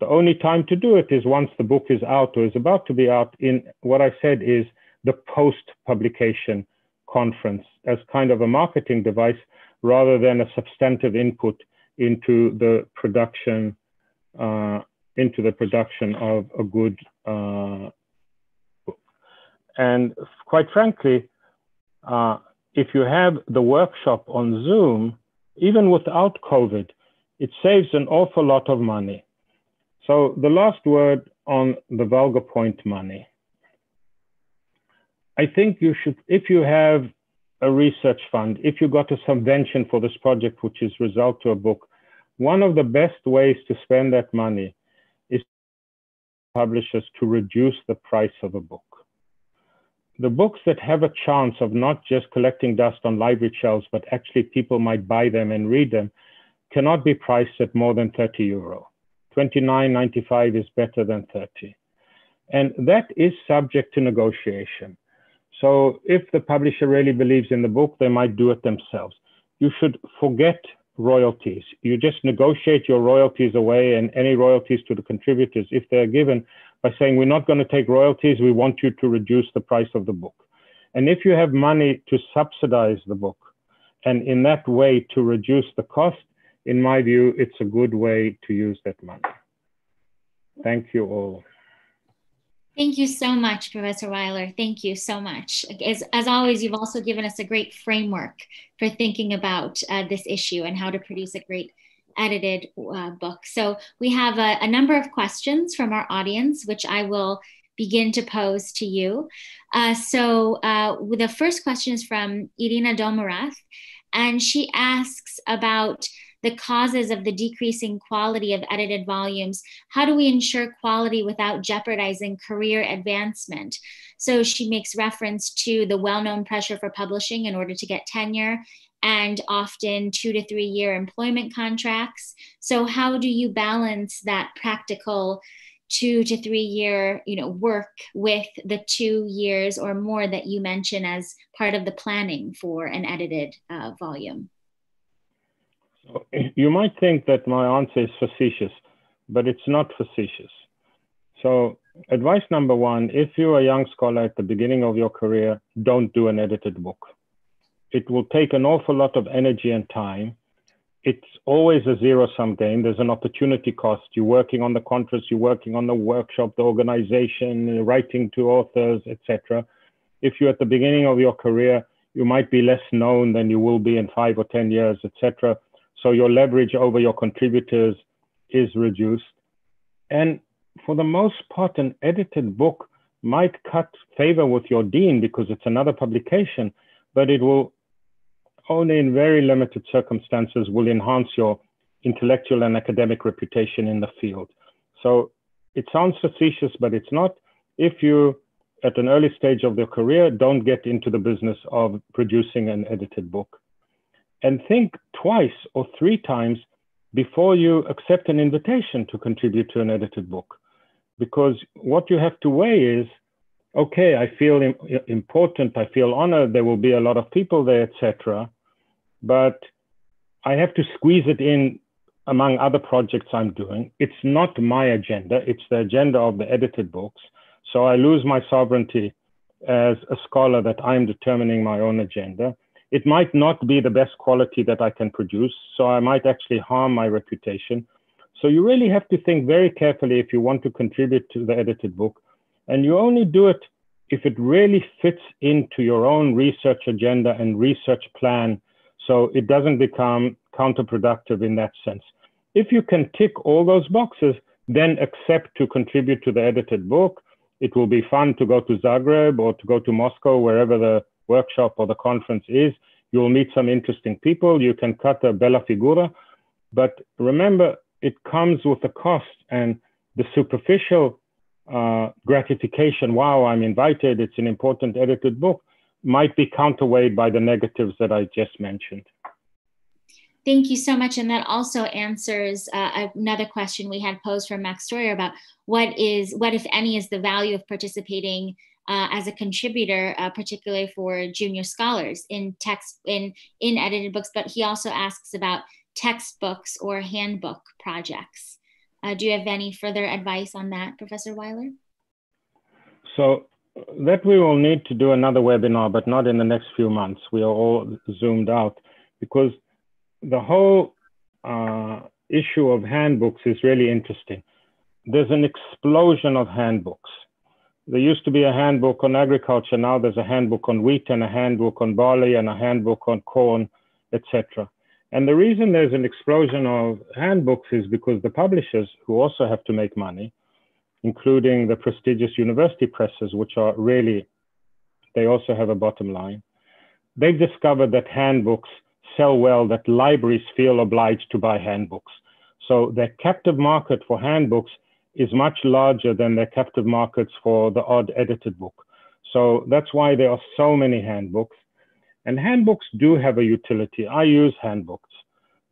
The only time to do it is once the book is out or is about to be out in what I said is the post publication conference as kind of a marketing device rather than a substantive input into the production uh, into the production of a good uh. And quite frankly, uh, if you have the workshop on Zoom, even without COVID, it saves an awful lot of money. So the last word on the vulgar point money. I think you should, if you have a research fund, if you got a subvention for this project, which is result to a book, one of the best ways to spend that money is publishers to reduce the price of a book. The books that have a chance of not just collecting dust on library shelves, but actually people might buy them and read them, cannot be priced at more than 30 euro. 29.95 is better than 30. And that is subject to negotiation. So if the publisher really believes in the book, they might do it themselves. You should forget royalties. You just negotiate your royalties away and any royalties to the contributors, if they're given, by saying, we're not going to take royalties, we want you to reduce the price of the book. And if you have money to subsidize the book, and in that way to reduce the cost, in my view, it's a good way to use that money. Thank you all. Thank you so much, Professor Weiler. Thank you so much. As, as always, you've also given us a great framework for thinking about uh, this issue and how to produce a great edited uh, book. So we have a, a, number of questions from our audience, which I will begin to pose to you. Uh, so uh, the first question is from Irina Domarath, and she asks about the causes of the decreasing quality of edited volumes. How do we ensure quality without jeopardizing career advancement? So she makes reference to the well known pressure for publishing in order to get tenure and often two to three year employment contracts. So, how do you balance that practical? two to three year you know work with the two years or more that you mention as part of the planning for an edited uh, volume so you might think that my answer is facetious, but it's not facetious. So advice number one, if you're a young scholar at the beginning of your career, don't do an edited book. It will take an awful lot of energy and time. It's always a zero sum game. There's an opportunity cost. You're working on the conference, you're working on the workshop, the organization, writing to authors, etc. If you're at the beginning of your career, you might be less known than you will be in five or 10 years, etc. So your leverage over your contributors is reduced. And for the most part, an edited book might cut favor with your dean because it's another publication, but it will only in very limited circumstances will enhance your intellectual and academic reputation in the field. So it sounds facetious, but it's not. If you, at an early stage of your career, don't get into the business of producing an edited book. And think twice or three times before you accept an invitation to contribute to an edited book. Because what you have to weigh is, okay, I feel important, I feel honored, there will be a lot of people there, etc. But I have to squeeze it in among other projects I'm doing. It's not my agenda, it's the agenda of the edited books. So I lose my sovereignty as a scholar that I'm determining my own agenda. It might not be the best quality that I can produce, so I might actually harm my reputation. So you really have to think very carefully if you want to contribute to the edited book. And you only do it if it really fits into your own research agenda and research plan so it doesn't become counterproductive in that sense. If you can tick all those boxes, then accept to contribute to the edited book. It will be fun to go to Zagreb or to go to Moscow, wherever the workshop or the conference is. You will meet some interesting people. You can cut a bella figura. But remember, it comes with a cost and the superficial uh, gratification. Wow, I'm invited. It's an important edited book might be counterweighed by the negatives that I just mentioned. Thank you so much. And that also answers uh, another question we had posed from Max Steuer about what is, what if any, is the value of participating uh, as a contributor, uh, particularly for junior scholars in text in in edited books. But he also asks about textbooks or handbook projects. Uh, do you have any further advice on that, Professor Weiler? So that we will need to do another webinar, but not in the next few months. We are all zoomed out because the whole uh, issue of handbooks is really interesting. There's an explosion of handbooks. There used to be a handbook on agriculture. Now there's a handbook on wheat and a handbook on barley and a handbook on corn, etc. And the reason there's an explosion of handbooks is because the publishers, who also have to make money, including the prestigious university presses, which are really, they also have a bottom line. They've discovered that handbooks sell well, that libraries feel obliged to buy handbooks. So their captive market for handbooks is much larger than their captive markets for the odd edited book. So that's why there are so many handbooks. And handbooks do have a utility. I use handbooks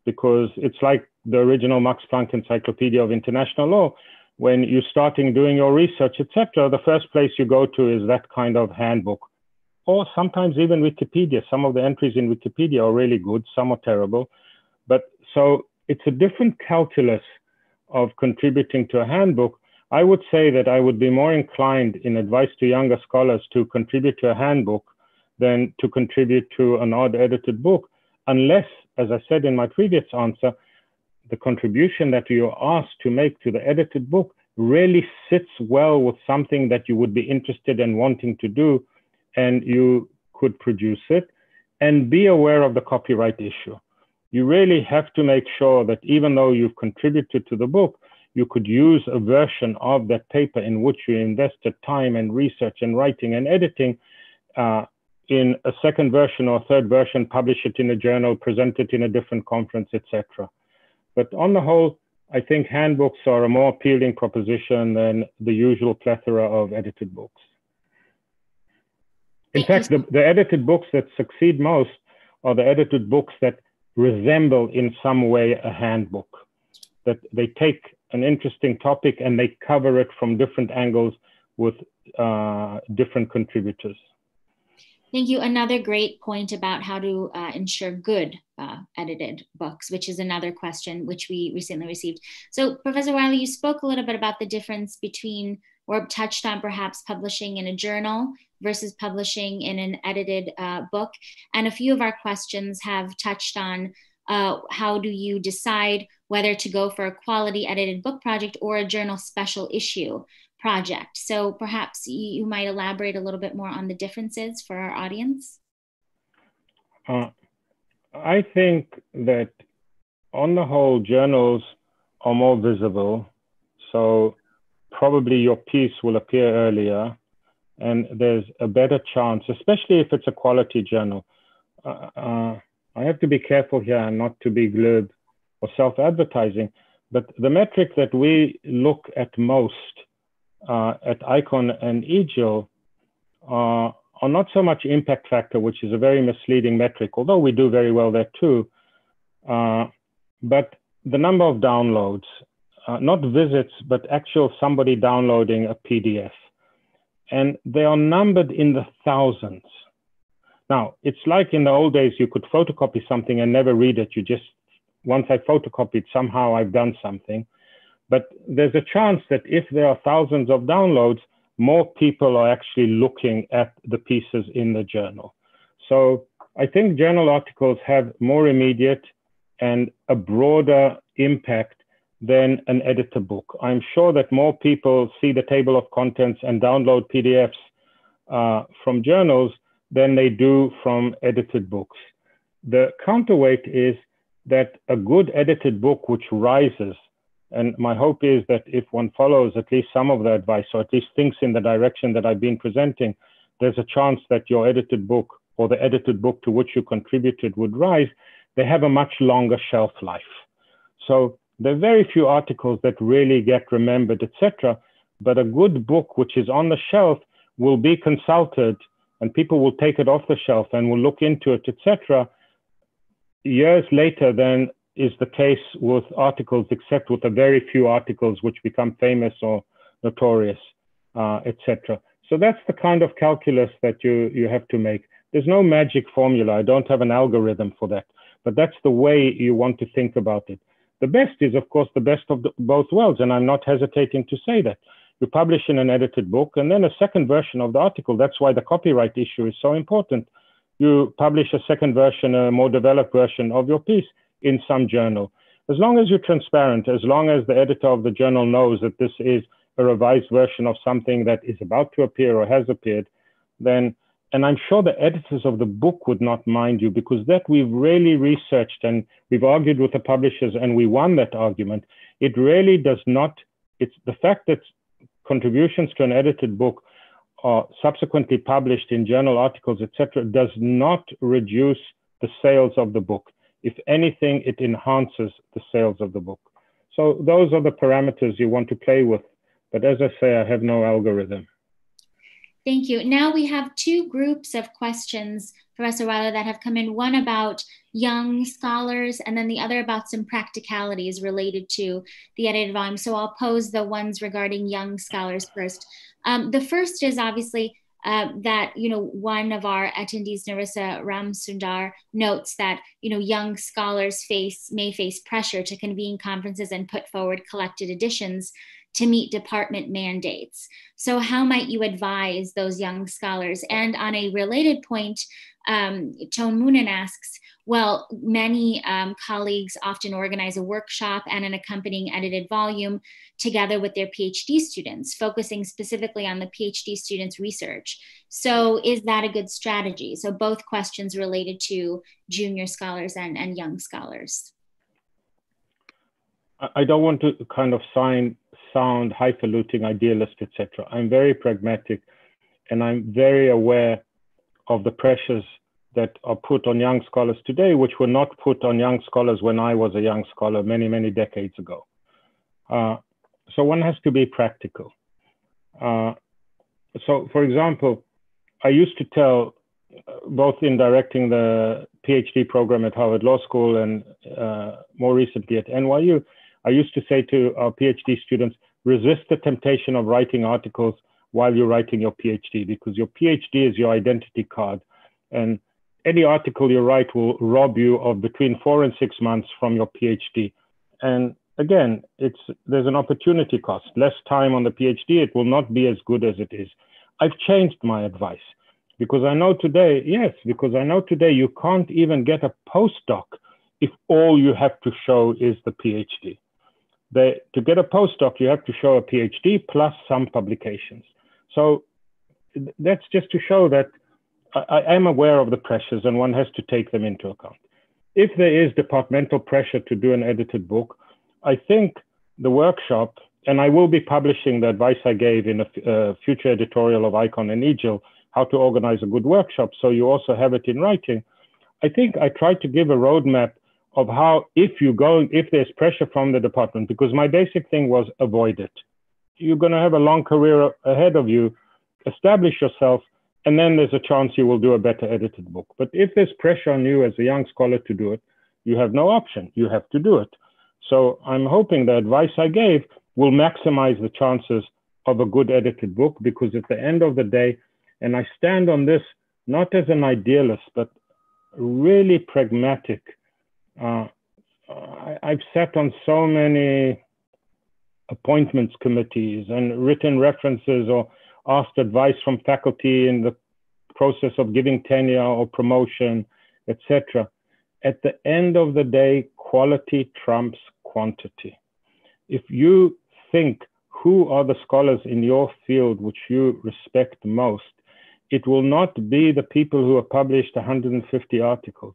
because it's like the original Max Planck Encyclopedia of International Law when you're starting doing your research, etc., the first place you go to is that kind of handbook, or sometimes even Wikipedia. Some of the entries in Wikipedia are really good, some are terrible, but so it's a different calculus of contributing to a handbook. I would say that I would be more inclined in advice to younger scholars to contribute to a handbook than to contribute to an odd edited book, unless, as I said in my previous answer, the contribution that you're asked to make to the edited book really sits well with something that you would be interested in wanting to do, and you could produce it. And be aware of the copyright issue. You really have to make sure that even though you've contributed to the book, you could use a version of that paper in which you invested time and research and writing and editing uh, in a second version or third version, publish it in a journal, present it in a different conference, etc. But on the whole, I think handbooks are a more appealing proposition than the usual plethora of edited books. In fact, the, the edited books that succeed most are the edited books that resemble in some way a handbook, that they take an interesting topic and they cover it from different angles with uh, different contributors. Thank you. Another great point about how to uh, ensure good uh, edited books, which is another question which we recently received. So, Professor Weiler, you spoke a little bit about the difference between, or touched on perhaps publishing in a journal versus publishing in an edited uh, book. And a few of our questions have touched on uh, how do you decide whether to go for a quality edited book project or a journal special issue project. So perhaps you might elaborate a little bit more on the differences for our audience. Uh, I think that on the whole, journals are more visible. So probably your piece will appear earlier. and there's a better chance, especially if it's a quality journal. Uh, uh, I have to be careful here not to be glib or self-advertising, but the metric that we look at most at ICON and EJIL uh, are not so much impact factor, which is a very misleading metric, although we do very well there too, uh, but the number of downloads, uh, not visits, but actual somebody downloading a PDF. And they are numbered in the thousands. Now, it's like in the old days, you could photocopy something and never read it. You just, once I photocopied, somehow I've done something. But there's a chance that if there are thousands of downloads, more people are actually looking at the pieces in the journal. So I think journal articles have more immediate and a broader impact than an editor book. I'm sure that more people see the table of contents and download PDFs uh, from journals than they do from edited books. The counterweight is that a good edited book which rises, and my hope is that if one follows at least some of the advice, or at least thinks in the direction that I've been presenting, there's a chance that your edited book or the edited book to which you contributed would rise, they have a much longer shelf life. So there are very few articles that really get remembered, etc. But a good book which is on the shelf will be consulted and people will take it off the shelf and will look into it, etc. Years later, then is the case with articles, except with a very few articles which become famous or notorious, uh, etc. So that's the kind of calculus that you, you have to make. There's no magic formula. I don't have an algorithm for that, but that's the way you want to think about it. The best is, of course, the best of the, both worlds, and I'm not hesitating to say that you publish in an edited book and then a second version of the article. That's why the copyright issue is so important. You publish a second version, a more developed version of your piece in some journal. As long as you're transparent, as long as the editor of the journal knows that this is a revised version of something that is about to appear or has appeared, then, and I'm sure the editors of the book would not mind you because that we've really researched and we've argued with the publishers and we won that argument. It really does not, it's the fact that contributions to an edited book are subsequently published in journal articles, etc., does not reduce the sales of the book. If anything, it enhances the sales of the book. So those are the parameters you want to play with. But as I say, I have no algorithm. Thank you. Now we have two groups of questions, Professor Weiler, that have come in one about young scholars and then the other about some practicalities related to the edited volume. So I'll pose the ones regarding young scholars first. Um, the first is obviously uh, that you know one of our attendees narissa ramsundar notes that you know young scholars face may face pressure to convene conferences and put forward collected editions to meet department mandates. So, how might you advise those young scholars? And on a related point, um, Toon Moonen asks, well, many um, colleagues often organize a workshop and an accompanying edited volume together with their PhD students, focusing specifically on the PhD students' research. So, is that a good strategy? So, both questions related to junior scholars and, and young scholars. I don't want to kind of sign sound highfalutin idealist, etc. I'm very pragmatic and I'm very aware of the pressures that are put on young scholars today, which were not put on young scholars when I was a young scholar many, many decades ago. Uh, so one has to be practical. Uh, so, for example, I used to tell, uh, both in directing the PhD program at Harvard Law School and uh, more recently at NYU, I used to say to our PhD students, resist the temptation of writing articles while you're writing your PhD because your PhD is your identity card. And any article you write will rob you of between four and six months from your PhD. And again, it's there's an opportunity cost. Less time on the PhD, it will not be as good as it is. I've changed my advice because I know today, yes, because I know today you can't even get a postdoc if all you have to show is the PhD they, to get a postdoc, you have to show a PhD plus some publications. So that's just to show that I, am aware of the pressures and one has to take them into account. If there is departmental pressure to do an edited book, I think the workshop and I will be publishing the advice I gave in a uh, future editorial of Icon and EJIL, how to organize a good workshop. So you also have it in writing. I think I tried to give a roadmap of how, if you go, if there's pressure from the department, because my basic thing was avoid it. You're going to have a long career ahead of you. Establish yourself, and then there's a chance you will do a better edited book. But if there's pressure on you as a young scholar to do it, you have no option. You have to do it. So I'm hoping the advice I gave will maximize the chances of a good edited book because at the end of the day, and I stand on this not as an idealist, but really pragmatic. Uh, I, I've sat on so many appointments committees and written references or asked advice from faculty in the process of giving tenure or promotion, etc. At the end of the day, quality trumps quantity. If you think who are the scholars in your field which you respect most, it will not be the people who have published 150 articles.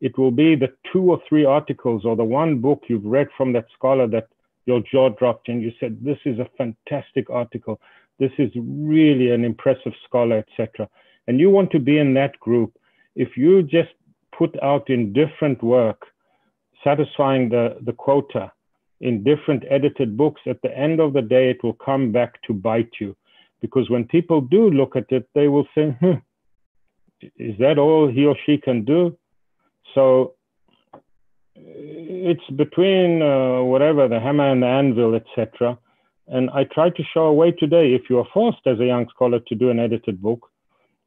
It will be the two or three articles or the one book you've read from that scholar that your jaw dropped and you said, this is a fantastic article. This is really an impressive scholar, etc. And you want to be in that group. If you just put out in different work, satisfying the, the quota, in different edited books, at the end of the day, it will come back to bite you. Because when people do look at it, they will say, hmm, is that all he or she can do? So it's between uh, whatever, the hammer and the anvil, etc. And I try to show a way today, if you are forced as a young scholar to do an edited book,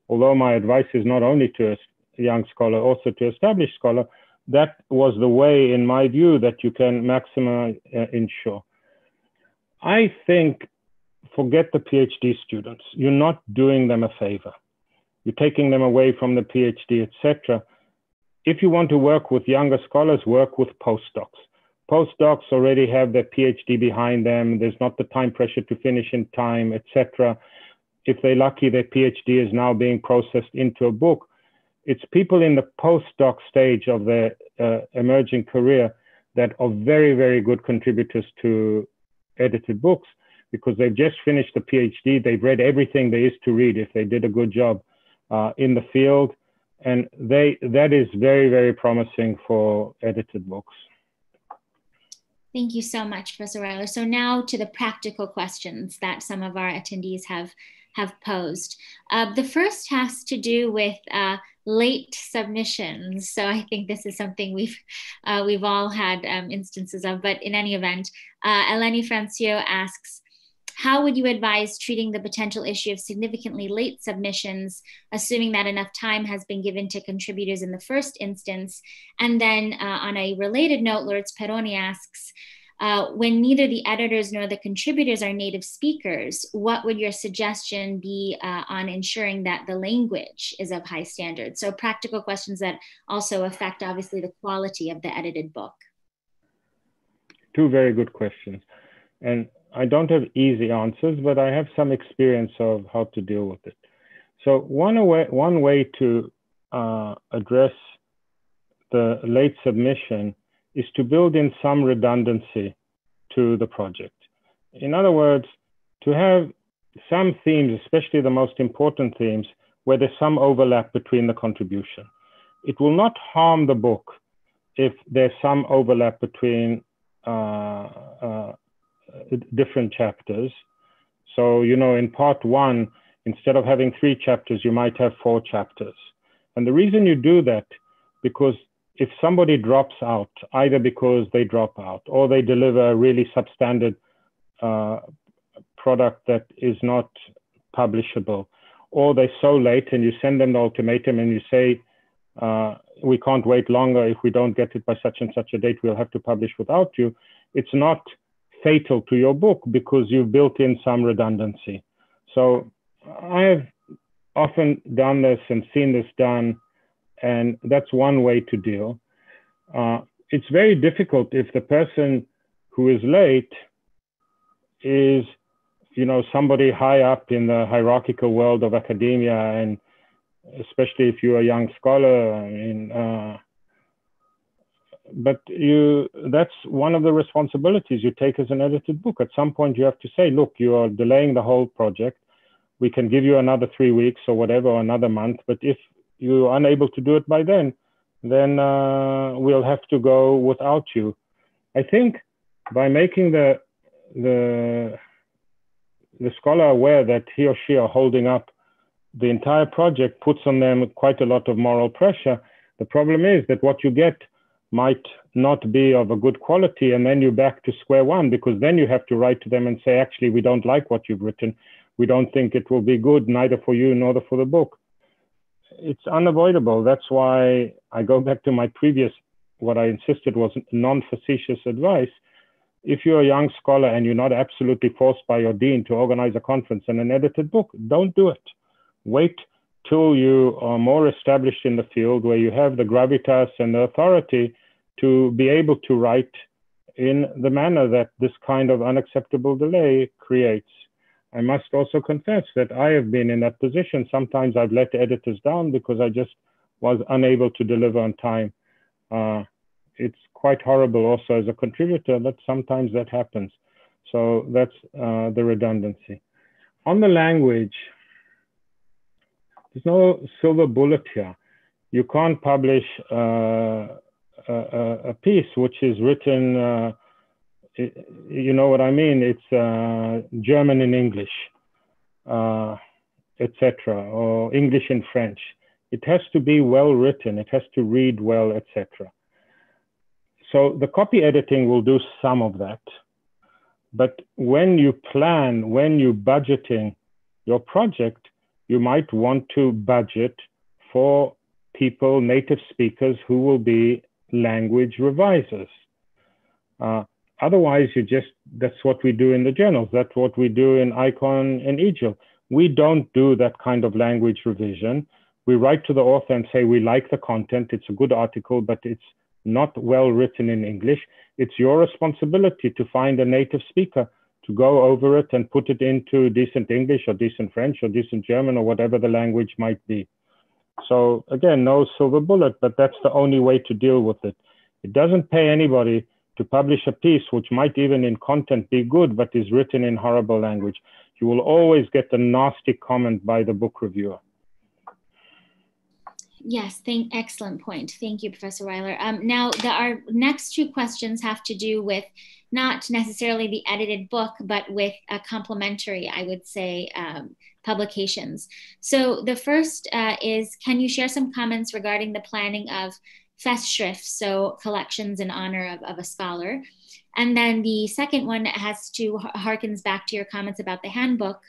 although my advice is not only to a young scholar, also to established scholar, that was the way, in my view, that you can maximize uh, ensure. I think, forget the PhD students. You're not doing them a favor. You're taking them away from the PhD, etc. If you want to work with younger scholars, work with postdocs. Postdocs already have their PhD behind them. There's not the time pressure to finish in time, etc. If they're lucky, their PhD is now being processed into a book it's people in the postdoc stage of their uh, emerging career that are very, very good contributors to edited books because they've just finished a PhD. They've read everything there is to read if they did a good job uh, in the field. And they that is very, very promising for edited books. Thank you so much, Professor Weiler. So now to the practical questions that some of our attendees have have posed. Uh, the first has to do with uh, late submissions. So I think this is something we've uh, we've all had um, instances of. But in any event, uh, Eleni Frantziou asks, how would you advise treating the potential issue of significantly late submissions, assuming that enough time has been given to contributors in the first instance? And then uh, on a related note, Lourdes Peroni asks, uh, when neither the editors nor the contributors are native speakers, what would your suggestion be uh, on ensuring that the language is of high standards? So, practical questions that also affect, obviously, the quality of the edited book. Two very good questions. And I don't have easy answers, but I have some experience of how to deal with it. So, one way, one way to uh, address the late submission is to build in some redundancy to the project. In other words, to have some themes, especially the most important themes, where there's some overlap between the contribution. It will not harm the book if there's some overlap between uh, uh, different chapters. So, you know, in part one, instead of having three chapters, you might have four chapters. And the reason you do that, because if somebody drops out, either because they drop out or they deliver a really substandard uh, product that is not publishable, or they're so late and you send them the ultimatum and you say, uh, we can't wait longer. If we don't get it by such and such a date, we'll have to publish without you. It's not fatal to your book because you've built in some redundancy. So I have often done this and seen this done and that's one way to deal. Uh, it's very difficult if the person who is late is, you know, somebody high up in the hierarchical world of academia, and especially if you're a young scholar. I mean, uh, but you that's one of the responsibilities you take as an edited book. At some point, you have to say, look, you are delaying the whole project. We can give you another three weeks or whatever, or another month. But if you're unable to do it by then, then uh, we'll have to go without you. I think by making the the the scholar aware that he or she are holding up the entire project puts on them quite a lot of moral pressure. The problem is that what you get might not be of a good quality, and then you're back to square one because then you have to write to them and say, actually, we don't like what you've written. We don't think it will be good, neither for you nor for the book. It's unavoidable. That's why I go back to my previous, what I insisted was non facetious advice if you're a young scholar and you're not absolutely forced by your dean to organize a conference and an edited book, don't do it. Wait till you are more established in the field where you have the gravitas and the authority to be able to write in the manner that this kind of unacceptable delay creates. I must also confess that I have been in that position. Sometimes I've let editors down because I just was unable to deliver on time. Uh, it's quite horrible also as a contributor, but sometimes that happens. So that's uh, the redundancy. On the language, there's no silver bullet here. You can't publish uh, a, a, piece which is written, uh, you know what I mean? It's uh, German in English, uh, etc., or English in French. It has to be well written. It has to read well, etc. So the copy editing will do some of that. But when you plan, when you're budgeting your project, you might want to budget for people, native speakers who will be language revisers. Uh, otherwise, you just, that's what we do in the journals. That's what we do in Icon and EJIL. We don't do that kind of language revision. We write to the author and say, we like the content. It's a good article, but it's not well written in English. It's your responsibility to find a native speaker to go over it and put it into decent English or decent French or decent German or whatever the language might be. So again, no silver bullet, but that's the only way to deal with it. It doesn't pay anybody to publish a piece which might even in content be good, but is written in horrible language. You will always get a nasty comment by the book reviewer. Yes, thank excellent point. Thank you, Professor Weiler. Um, now, the, our next two questions have to do with not necessarily the edited book, but with a complementary, I would say, um, publications. So the first uh, is, can you share some comments regarding the planning of Festschrift, so collections in honor of, of a scholar? And then the second one has to harkens back to your comments about the handbook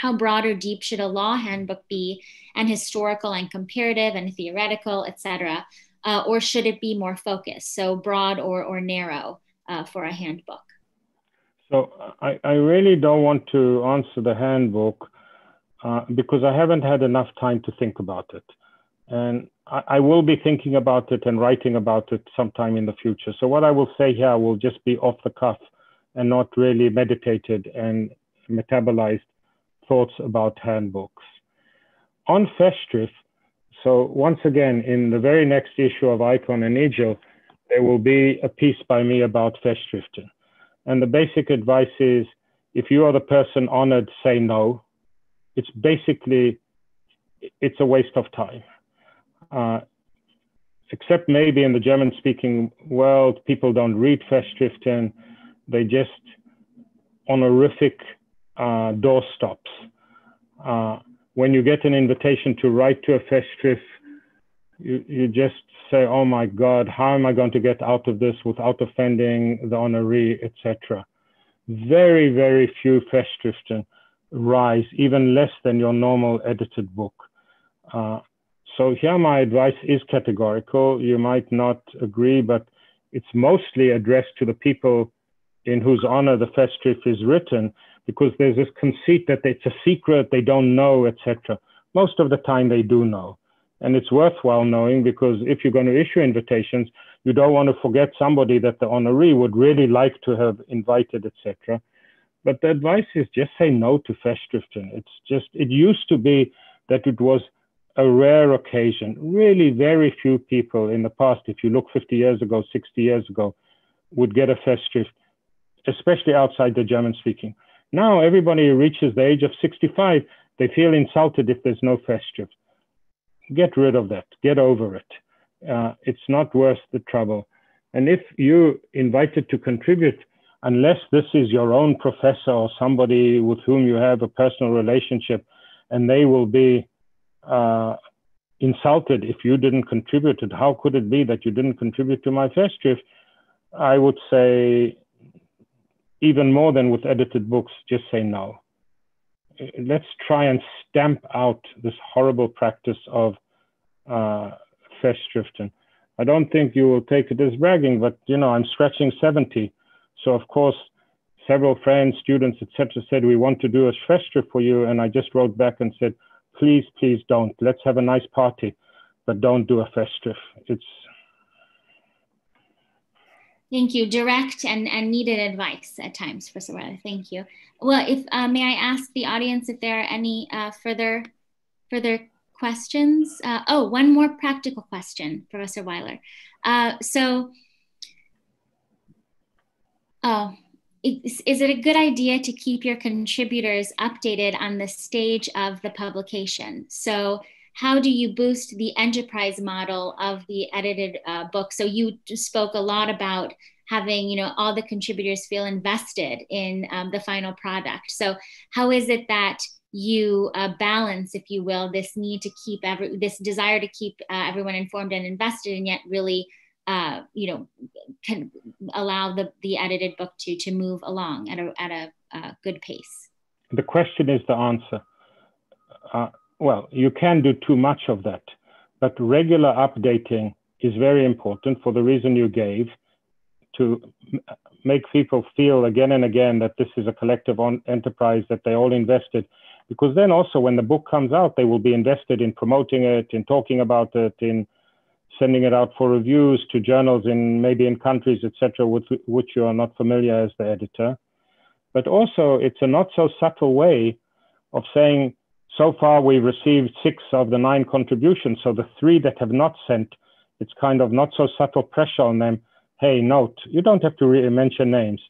how broad or deep should a law handbook be and historical and comparative and theoretical etc uh, or should it be more focused so broad or, or narrow uh, for a handbook so I, I really don't want to answer the handbook uh, because i haven't had enough time to think about it and I, I will be thinking about it and writing about it sometime in the future so what i will say here will just be off the cuff and not really meditated and metabolized thoughts about handbooks. On Festschrift, so once again, in the very next issue of Icon and EJIL, there will be a piece by me about Festschriften. And the basic advice is, if you are the person honored, say no. It's basically, it's a waste of time. Uh, except maybe in the German speaking world, people don't read Festschriften. They just honorific uh, doorstops. Uh, when you get an invitation to write to a Festschrift, you, you just say, oh my God, how am I going to get out of this without offending the honoree, etc. Very, very few Festschriften rise, even less than your normal edited book. Uh, so here my advice is categorical. You might not agree, but it's mostly addressed to the people in whose honor the Festschrift is written because there's this conceit that it's a secret, they don't know, etc. Most of the time they do know. And it's worthwhile knowing because if you're going to issue invitations, you don't want to forget somebody that the honoree would really like to have invited, etc. But the advice is just say no to Festschriften. It's just, it used to be that it was a rare occasion. Really, very few people in the past, if you look 50 years ago, 60 years ago, would get a Festschrift, especially outside the German speaking. Now, everybody reaches the age of 65, they feel insulted if there's no Festschrift. Get rid of that, get over it. Uh, it's not worth the trouble. And if you're invited to contribute, unless this is your own professor or somebody with whom you have a personal relationship, and they will be uh, insulted if you didn't contribute it. How could it be that you didn't contribute to my Festschrift? I would say, even more than with edited books, just say no. Let's try and stamp out this horrible practice of uh, Festschriften. I don't think you will take it as bragging, but you know, I'm scratching 70. So of course, several friends, students, etc., said we want to do a Festschrift for you, and I just wrote back and said, please, please don't. Let's have a nice party, but don't do a Festschrift. It's Thank you. Direct and, and needed advice at times, Professor Weiler. Thank you. Well, if uh, may I ask the audience if there are any uh, further further questions? Uh, oh, one more practical question, Professor Weiler. Uh, so, oh, is, is it a good idea to keep your contributors updated on the stage of the publication? So how do you boost the enterprise model of the edited uh, book? So you spoke a lot about having you know all the contributors feel invested in um, the final product. So how is it that you uh, balance, if you will, this need to keep every this desire to keep uh, everyone informed and invested, and yet really uh, you know, can allow the, the edited book to, to move along at a, at a uh, good pace? The question is the answer. Uh, well, you can do too much of that, but regular updating is very important for the reason you gave to make people feel again and again that this is a collective enterprise that they all invested because then also when the book comes out they will be invested in promoting it in talking about it in sending it out for reviews to journals in maybe in countries, etc., with which you are not familiar as the editor. But also, it's a not so subtle way of saying, so far we've received six of the nine contributions. So the three that have not sent, it's kind of not so subtle pressure on them. Hey, note, you don't have to really mention names.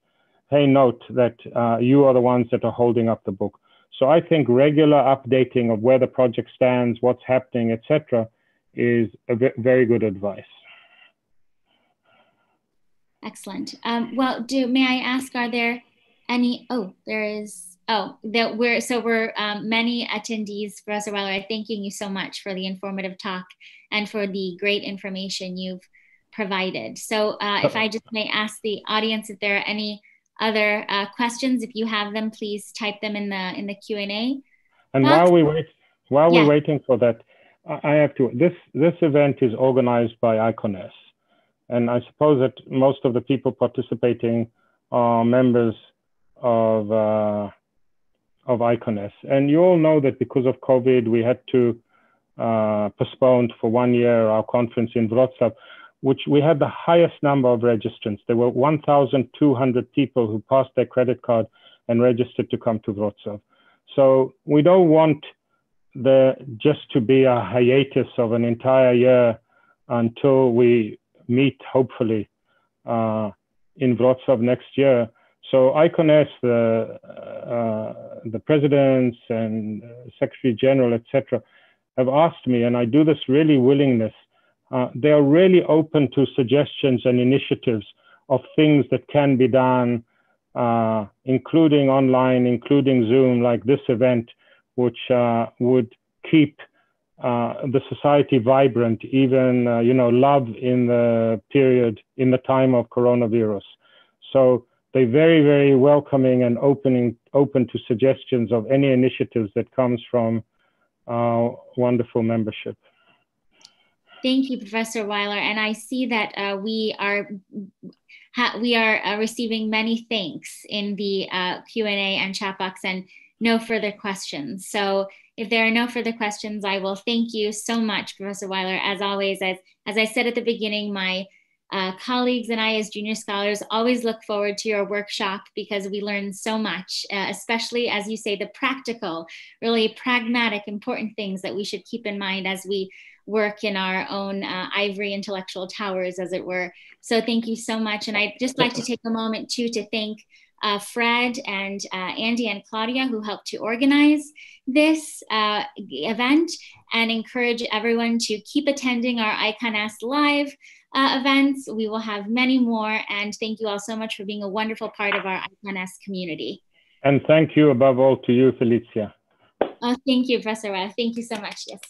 Hey, note that uh, you are the ones that are holding up the book. So I think regular updating of where the project stands, what's happening, etc., is a very good advice. Excellent. Um, well, do may I ask, are there any? Oh, there is. Oh, that we're so we're um, many attendees, Professor Weiler. I thanking you so much for the informative talk and for the great information you've provided. So, uh, if I just may ask the audience if there are any other uh, questions, if you have them, please type them in the in the Q and A. And while we wait, while yeah. we're waiting for that, I have to. This this event is organized by ICONS, and I suppose that most of the people participating are members of uh, of ICONS. And you all know that because of COVID, we had to uh, postpone for one year our conference in Wrocław, which we had the highest number of registrants. There were 1,200 people who passed their credit card and registered to come to Wrocław. So we don't want the just to be a hiatus of an entire year until we meet, hopefully, uh, in Wrocław next year. So ICONS, the, uh, the presidents and secretary general, etc., have asked me, and I do this really willingness. Uh, they are really open to suggestions and initiatives of things that can be done, uh, including online, including Zoom, like this event, which uh, would keep uh, the society vibrant, even uh, you know love in the period in the time of coronavirus. So they're very very welcoming and opening open to suggestions of any initiatives that comes from our wonderful membership. Thank you, Professor Weiler. And I see that uh, we are we are uh, receiving many thanks in the uh, Q and A and chat box, and no further questions. So if there are no further questions, I will thank you so much, Professor Weiler. As always, as, as I said at the beginning, my uh, colleagues and I, as junior scholars, always look forward to your workshop because we learn so much, uh, especially as you say, the practical, really pragmatic, important things that we should keep in mind as we work in our own uh, ivory intellectual towers, as it were. So thank you so much. And I'd just like to take a moment too to thank uh, Fred and uh, Andy and Claudia who helped to organize this uh, event and encourage everyone to keep attending our ICONS Live uh, events. We will have many more. And thank you all so much for being a wonderful part of our ICONS community. And thank you above all to you, Felicia. Oh, thank you, Professor Thank you so much. Yes.